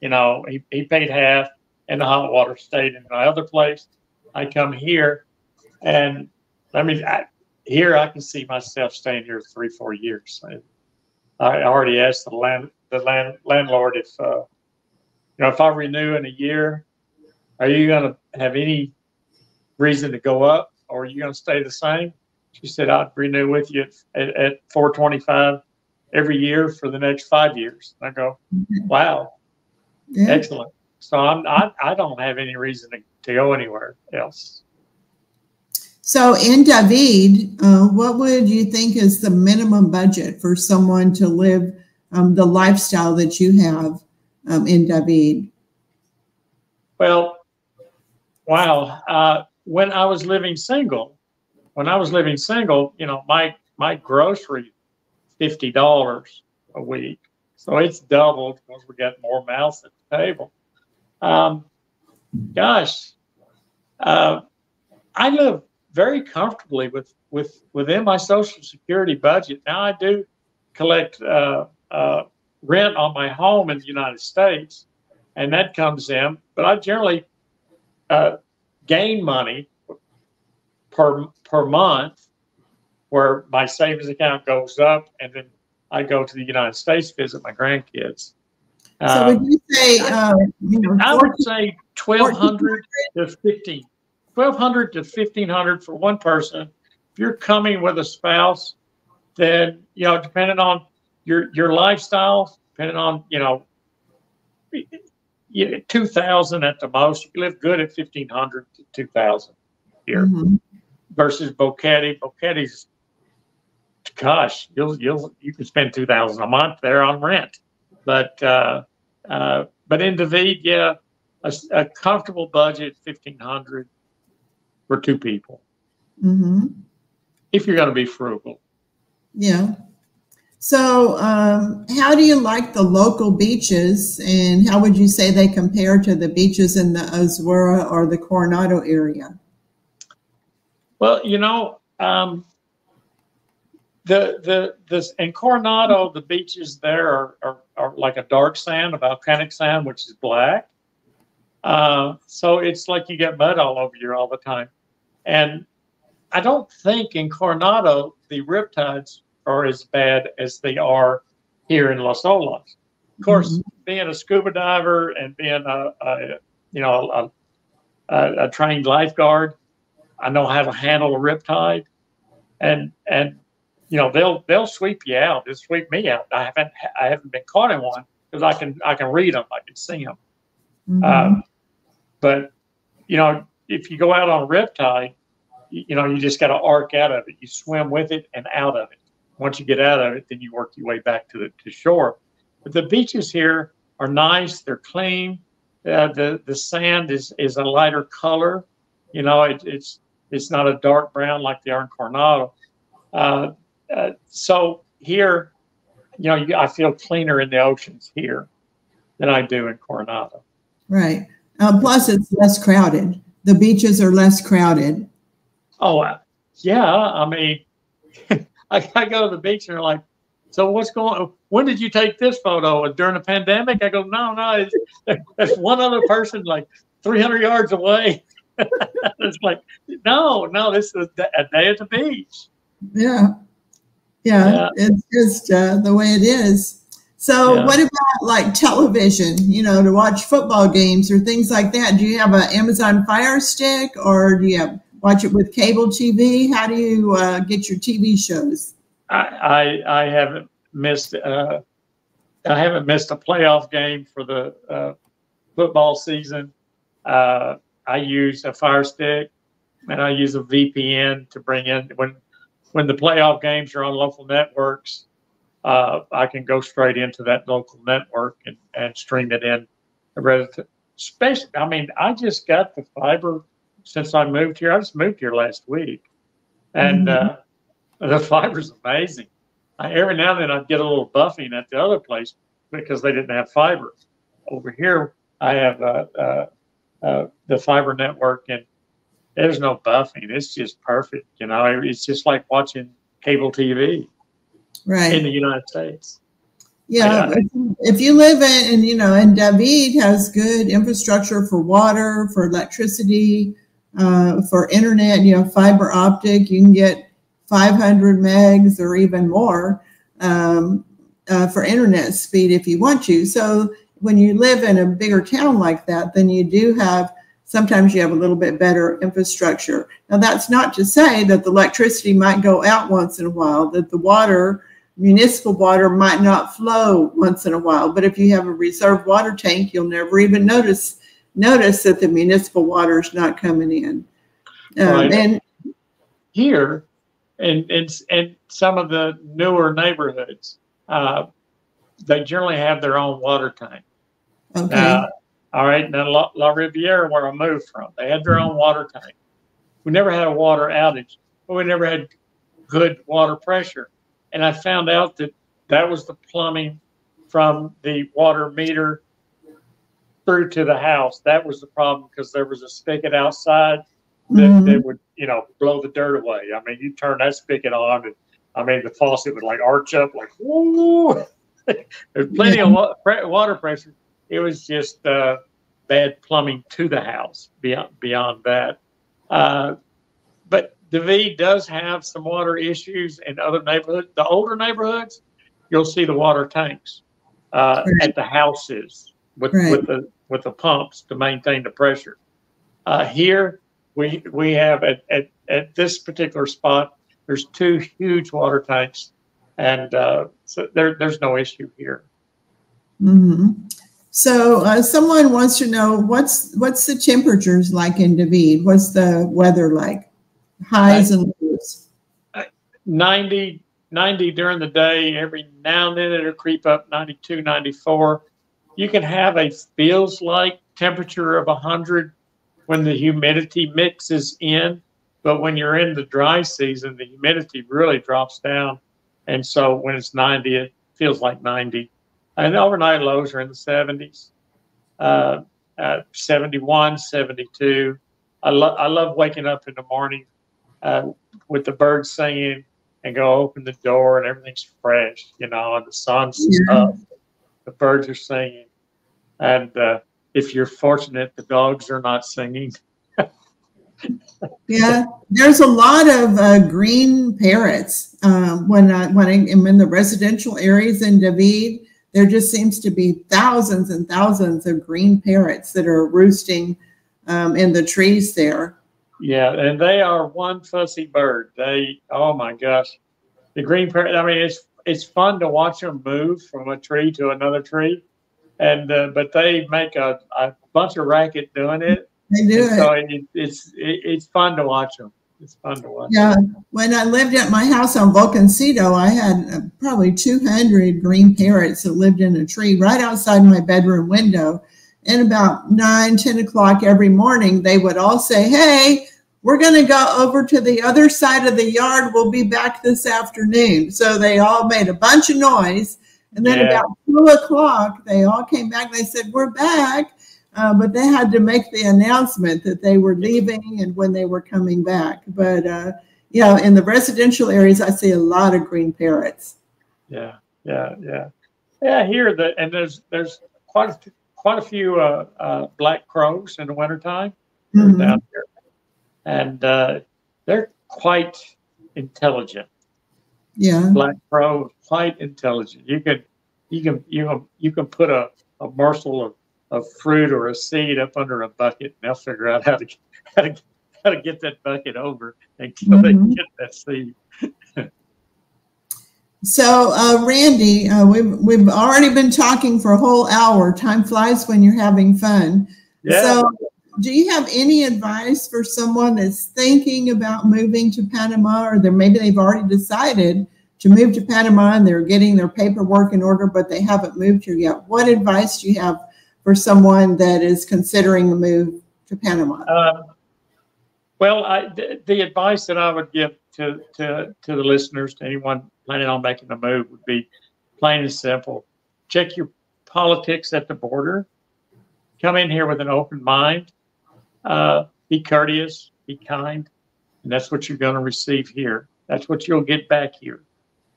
You know, he, he paid half, and the hot water stayed in my other place. I come here, and I mean, I, here I can see myself staying here three, four years. I, already asked the land the land landlord if uh, you know if I renew in a year, are you going to have any reason to go up, or are you going to stay the same? She said, I'd renew with you at, at, at 425 every year for the next five years. I go, mm-hmm. wow, yeah. excellent. So I'm, I, I don't have any reason to, to go anywhere else. So in David, uh, what would you think is the minimum budget for someone to live um, the lifestyle that you have um, in David? Well, wow. Uh, when I was living single, when I was living single, you know, my my grocery fifty dollars a week, so it's doubled because we got more mouths at the table. Um, gosh, uh, I live very comfortably with with within my Social Security budget. Now I do collect uh, uh, rent on my home in the United States, and that comes in. But I generally uh, gain money per per month where my savings account goes up and then I go to the United States visit my grandkids. So would you say, uh, you know, I would say 1200 to 15, 1200 to 1500 for one person. If you're coming with a spouse, then, you know, depending on your, your lifestyle, depending on, you know, 2000 at the most, you live good at 1500 to 2000 here. Mm-hmm versus Boquete. Boquete's, gosh, you'll you'll you can spend two thousand a month there on rent, but uh, uh, but in David, yeah, a, a comfortable budget fifteen hundred for two people. Mm-hmm. If you're going to be frugal. Yeah. So, um, how do you like the local beaches, and how would you say they compare to the beaches in the Azuero or the Coronado area? Well, you know, um, the the this in Coronado, the beaches there are, are, are like a dark sand, a volcanic sand, which is black. Uh, so it's like you get mud all over you all the time. And I don't think in Coronado the riptides are as bad as they are here in Los Olas. Of course, mm-hmm. being a scuba diver and being a, a you know a, a, a trained lifeguard, I know how to handle a riptide, and and you know they'll they'll sweep you out. They'll sweep me out. I haven't I haven't been caught in one because I can I can read them. I can see them. Mm-hmm. Um, but you know if you go out on a riptide, you, know you just got to arc out of it. You swim with it and out of it. Once you get out of it, then you work your way back to the to shore. But the beaches here are nice. They're clean. Uh, the the sand is is a lighter color. You know, it, it's it's not a dark brown like they are in Coronado. Uh, uh, so here, you know, I feel cleaner in the oceans here than I do in Coronado. Right. Uh, plus, it's less crowded. The beaches are less crowded. Oh, uh, yeah. I mean, I, I, go to the beach and they're like, so what's going on? When did you take this photo? During the pandemic? I go, no, no, there's one other person like 300 yards away. it's like, no, no, this is a day at the beach. Yeah. Yeah. yeah. It's just uh, the way it is. So yeah. what about like television, you know, to watch football games or things like that? Do you have an Amazon Fire Stick or do you have, watch it with cable TV? How do you uh, get your TV shows? I, I, I haven't missed uh, I haven't missed a playoff game for the uh, football season. Uh, I use a Fire Stick and I use a VPN to bring in when when the playoff games are on local networks uh, I can go straight into that local network and, and stream it in. Especially, I mean, I just got the fiber since I moved here. I just moved here last week, and mm-hmm. uh, the fiber's amazing. I, every now and then I'd get a little buffing at the other place because they didn't have fiber. Over here, I have uh, uh, uh the fiber network, and there's no buffing. It's just perfect. You know, it's just like watching cable TV right. in the United States. Yeah, if you live in, and you know, and David has good infrastructure for water, for electricity, uh, for internet. You know, fiber optic. You can get 500 megs or even more um, uh, for internet speed if you want to. So when you live in a bigger town like that, then you do have sometimes you have a little bit better infrastructure. Now, that's not to say that the electricity might go out once in a while, that the water municipal water might not flow once in a while, but if you have a reserve water tank, you'll never even notice notice that the municipal water is not coming in. Um, right. And here, and in, in some of the newer neighborhoods, uh, they generally have their own water tank. Okay. Uh, all right. then La, La Riviera, where I moved from, they had their own water tank. We never had a water outage, but we never had good water pressure. And I found out that that was the plumbing from the water meter through to the house. That was the problem because there was a spigot outside that, mm-hmm. that would, you know, blow the dirt away. I mean, you turn that spigot on, and I mean, the faucet would like arch up, like, whoa. There's plenty yeah. of water pressure. It was just uh, bad plumbing to the house. Beyond beyond that, uh, but David does have some water issues in other neighborhoods. The older neighborhoods, you'll see the water tanks uh, right. at the houses with, right. with the with the pumps to maintain the pressure. Uh, here, we we have at, at, at this particular spot, there's two huge water tanks, and uh, so there, there's no issue here. Mm-hmm. So uh, someone wants to know what's what's the temperatures like in David? What's the weather like? highs and lows? 90, 90 during the day. Every now and then it'll creep up 92, 94. You can have a feels like temperature of 100 when the humidity mixes in. But when you're in the dry season, the humidity really drops down. And so when it's 90, it feels like 90. And overnight lows are in the 70s, uh, uh, 71, 72. I, lo- I love waking up in the morning uh, with the birds singing and go open the door and everything's fresh, you know, and the sun's yeah. up, the birds are singing. And uh, if you're fortunate, the dogs are not singing. yeah, there's a lot of uh, green parrots um, when I when I am in the residential areas in David. There just seems to be thousands and thousands of green parrots that are roosting um, in the trees there. Yeah, and they are one fussy bird. They, oh my gosh, the green parrot. I mean, it's it's fun to watch them move from a tree to another tree, and uh, but they make a, a bunch of racket doing it. They do it. So it, it's it, it's fun to watch them. It's fun to watch. Yeah, when I lived at my house on Volcancito, I had uh, probably 200 green parrots that lived in a tree right outside my bedroom window and about 9, 10 o'clock every morning, they would all say, Hey, we're going to go over to the other side of the yard. We'll be back this afternoon. So they all made a bunch of noise. And then yeah. about two o'clock, they all came back. They said, We're back. Uh, but they had to make the announcement that they were leaving and when they were coming back. But uh, yeah, in the residential areas, I see a lot of green parrots. Yeah, yeah, yeah, yeah. Here, the and there's there's quite a, quite a few uh, uh, black crows in the wintertime mm-hmm. down here, and uh, they're quite intelligent. Yeah, black crow, quite intelligent. You can you can you can you can put a, a morsel of, of fruit or a seed up under a bucket, and they'll figure out how to how to how to get that bucket over until mm-hmm. they get that seed. So, uh, Randy, uh, we've we've already been talking for a whole hour. Time flies when you're having fun. Yeah. So, do you have any advice for someone that's thinking about moving to Panama, or they maybe they've already decided to move to Panama and they're getting their paperwork in order, but they haven't moved here yet? What advice do you have for someone that is considering a move to Panama? Uh, well, I, the, the advice that I would give to, to, to the listeners, to anyone planning on making a move, would be plain and simple. Check your politics at the border. Come in here with an open mind. Uh, be courteous, be kind, and that's what you're going to receive here. That's what you'll get back here.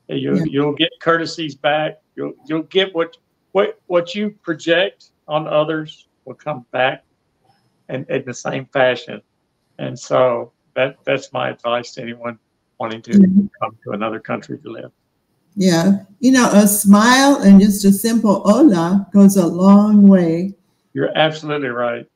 You'll, yeah. you'll get courtesies back. You'll you'll get what what what you project on others will come back, and in the same fashion. And so that that's my advice to anyone wanting to mm-hmm. come to another country to live. Yeah. You know, a smile and just a simple hola goes a long way. You're absolutely right.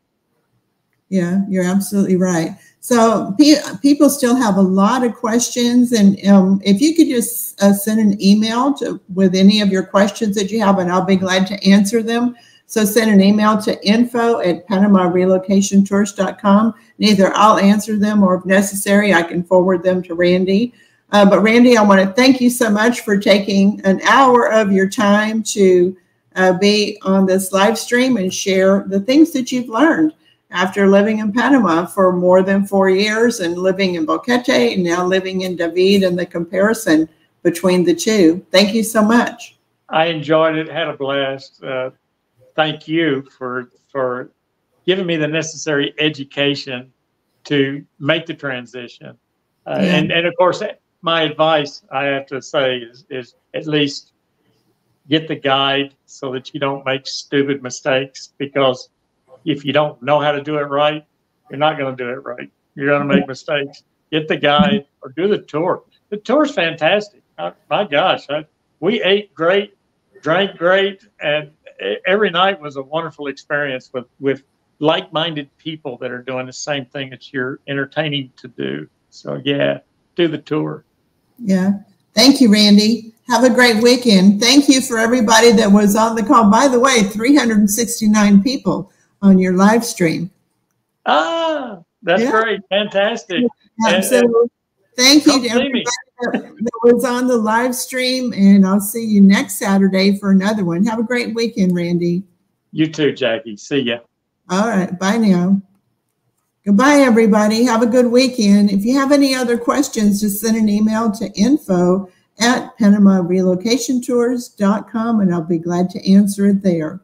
Yeah, you're absolutely right. So pe people still have a lot of questions, and um, if you could just uh, send an email to with any of your questions that you have, and I'll be glad to answer them. So send an email to info at panamarelocationtours.com. And either I'll answer them or if necessary, I can forward them to Randy. Uh, but Randy, I want to thank you so much for taking an hour of your time to uh, be on this live stream and share the things that you've learned after living in Panama for more than four years and living in Boquete and now living in David and the comparison between the two. Thank you so much. I enjoyed it, had a blast. Uh, thank you for for giving me the necessary education to make the transition. Uh, yeah. And and of course, my advice I have to say is is at least get the guide so that you don't make stupid mistakes because if you don't know how to do it right, you're not going to do it right. You're going to make mistakes. Get the guide or do the tour. The tour's fantastic. I, my gosh, I, we ate great, drank great, and every night was a wonderful experience with with like-minded people that are doing the same thing that you're entertaining to do. So yeah, do the tour. Yeah. Thank you, Randy. Have a great weekend. Thank you for everybody that was on the call. By the way, 369 people on your live stream. Ah, that's yeah. great. Fantastic. Yeah, and, so thank you to everybody that was on the live stream, and I'll see you next Saturday for another one. Have a great weekend, Randy. You too, Jackie. See ya. All right. Bye now. Goodbye, everybody. Have a good weekend. If you have any other questions, just send an email to info at PanamaRelocationTours.com and I'll be glad to answer it there.